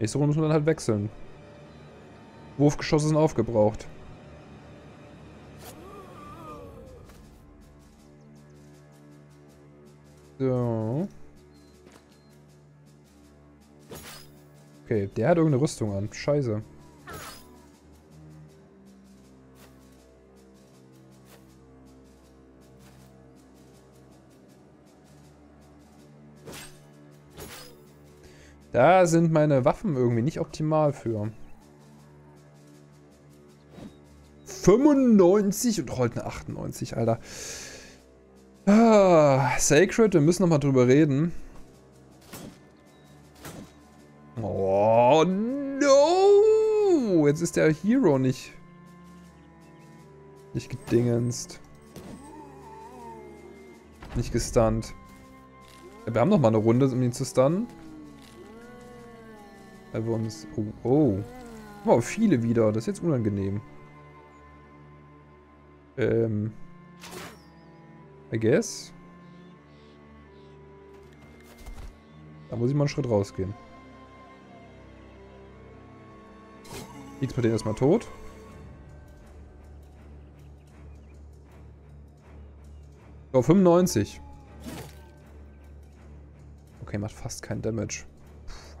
Nächste Runde muss man dann halt wechseln. Wurfgeschosse sind aufgebraucht. So. Okay, der hat irgendeine Rüstung an. Scheiße. Da sind meine Waffen irgendwie nicht optimal für. 95 und heute eine 98, Alter. Ah, Sacred, wir müssen nochmal drüber reden. Oh, no! Jetzt ist der Hero nicht... Nicht gedingenst. Nicht gestunt. Wir haben noch mal eine Runde, um ihn zu stunnen. Weil wir uns... Oh, oh. Oh, viele wieder. Das ist jetzt unangenehm. Ähm... I guess. Da muss ich mal einen Schritt rausgehen. Liegt bei denen erstmal tot. So, 95. Okay, macht fast keinen Damage.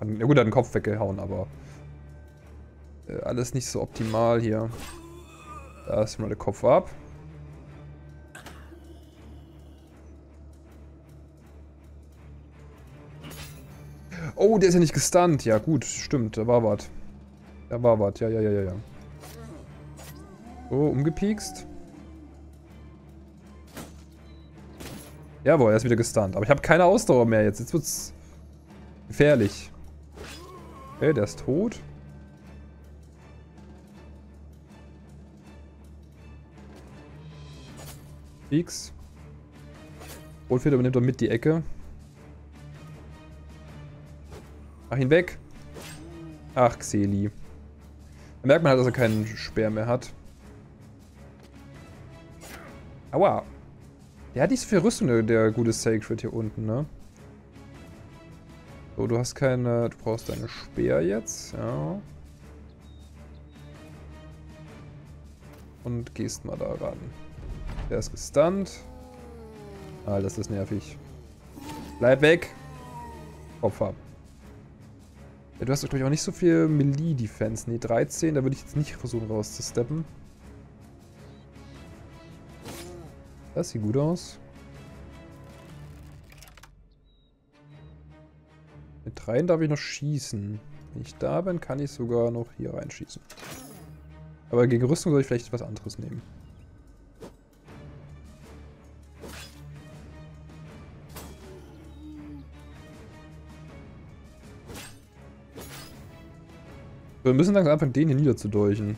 Ja gut, er hat den Kopf weggehauen, aber... Äh, alles nicht so optimal hier. Da ist mal der Kopf ab. Oh, der ist ja nicht gestunt. Ja, gut, stimmt, da war was. Da war was, ja, ja, ja, ja, ja. Oh, umgepiekst. Jawohl, er ist wieder gestunt. Aber ich habe keine Ausdauer mehr jetzt. Jetzt wird's gefährlich. Okay, der ist tot. Pieks. Rotfeder übernimmt doch mit die Ecke. Mach ihn weg. Ach, Xeli. Da merkt man halt, dass er keinen Speer mehr hat. Aua. Der hat nicht so viel Rüstung, der, der gute Sacred hier unten, ne? So, du hast keine... Du brauchst deine Speer jetzt, ja. Und gehst mal da ran. Der ist gestunt. Ah, das ist nervig. Bleib weg. Kopf ab. Ja, du hast, glaube ich, auch nicht so viel Melee-Defense. Ne, 13, da würde ich jetzt nicht versuchen rauszusteppen. Das sieht gut aus. Mit 3 darf ich noch schießen. Wenn ich da bin, kann ich sogar noch hier reinschießen. Aber gegen Rüstung soll ich vielleicht was anderes nehmen. Wir müssen langsam anfangen, den hier niederzudolchen.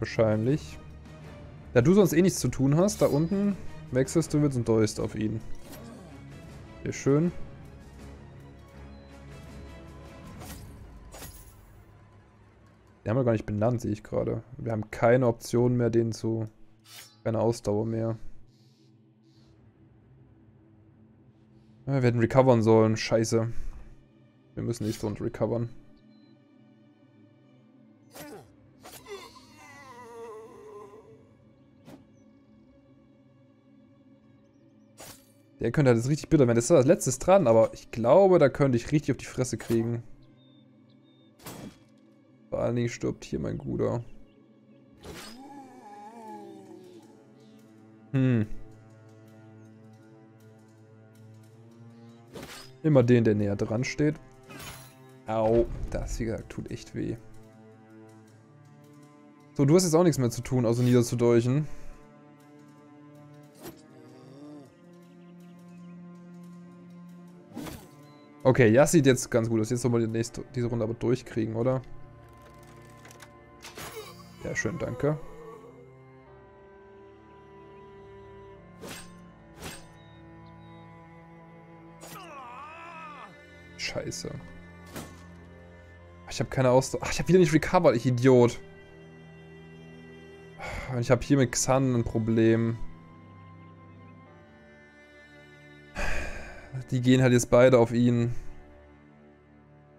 Wahrscheinlich. Da du sonst eh nichts zu tun hast, da unten wechselst du jetzt und dolchst auf ihn. Sehr schön. Den haben wir gar nicht benannt, sehe ich gerade. Wir haben keine Option mehr, den zu... Keine Ausdauer mehr. wir hätten recovern sollen. Scheiße. Wir müssen nächste Runde recovern. Der könnte halt richtig bitter werden. Das ist das letzte dran, aber ich glaube, da könnte ich richtig auf die Fresse kriegen. Vor allen Dingen stirbt hier mein Guter. Hm. Immer den, der näher dran steht. Au, das, wie gesagt, tut echt weh. So, du hast jetzt auch nichts mehr zu tun, außer niederzudolchen. Okay, ja, sieht jetzt ganz gut aus. Jetzt sollen wir die nächste, diese Runde aber durchkriegen, oder? Ja, schön, danke. Scheiße. Ich habe keine Ausdauer. Ach, ich habe wieder nicht recovered, ich Idiot. Und ich habe hier mit Xan ein Problem. Die gehen halt jetzt beide auf ihn.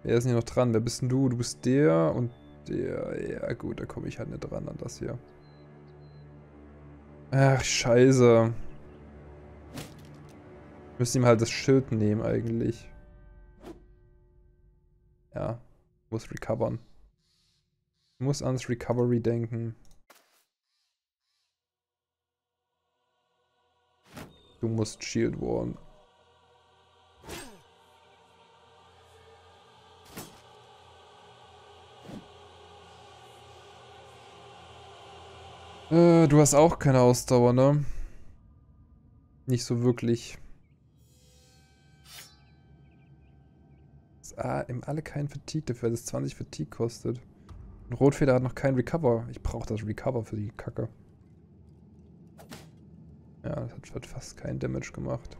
Wer ist denn hier noch dran? Wer bist denn du? Du bist der und der. Ja gut, da komme ich halt nicht dran an das hier. Ach, scheiße. Wir müssen ihm halt das Schild nehmen eigentlich. Ja, muss recovern. Muss ans Recovery denken. Du musst Shield Wallen. Äh, du hast auch keine Ausdauer, ne? Nicht so wirklich. Ah, im alle kein Fatigue dafür, dass es 20 Fatigue kostet. Und Rotfeder hat noch kein Recover. Ich brauche das Recover für die Kacke. Ja, das hat, hat fast kein Damage gemacht.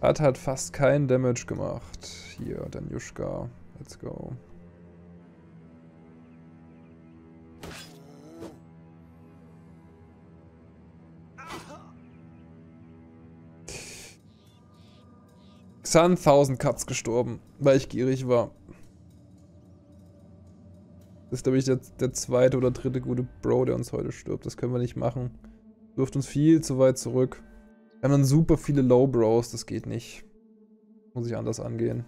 Hat halt fast kein Damage gemacht. Hier, dann Yushka. Let's go. Xan 1000 Cuts gestorben, weil ich gierig war. Das ist, glaube ich, der, der, zweite oder dritte gute Bro, der uns heute stirbt. Das können wir nicht machen. Wirft uns viel zu weit zurück. Wir haben dann super viele Low Bros, das geht nicht. Muss ich anders angehen.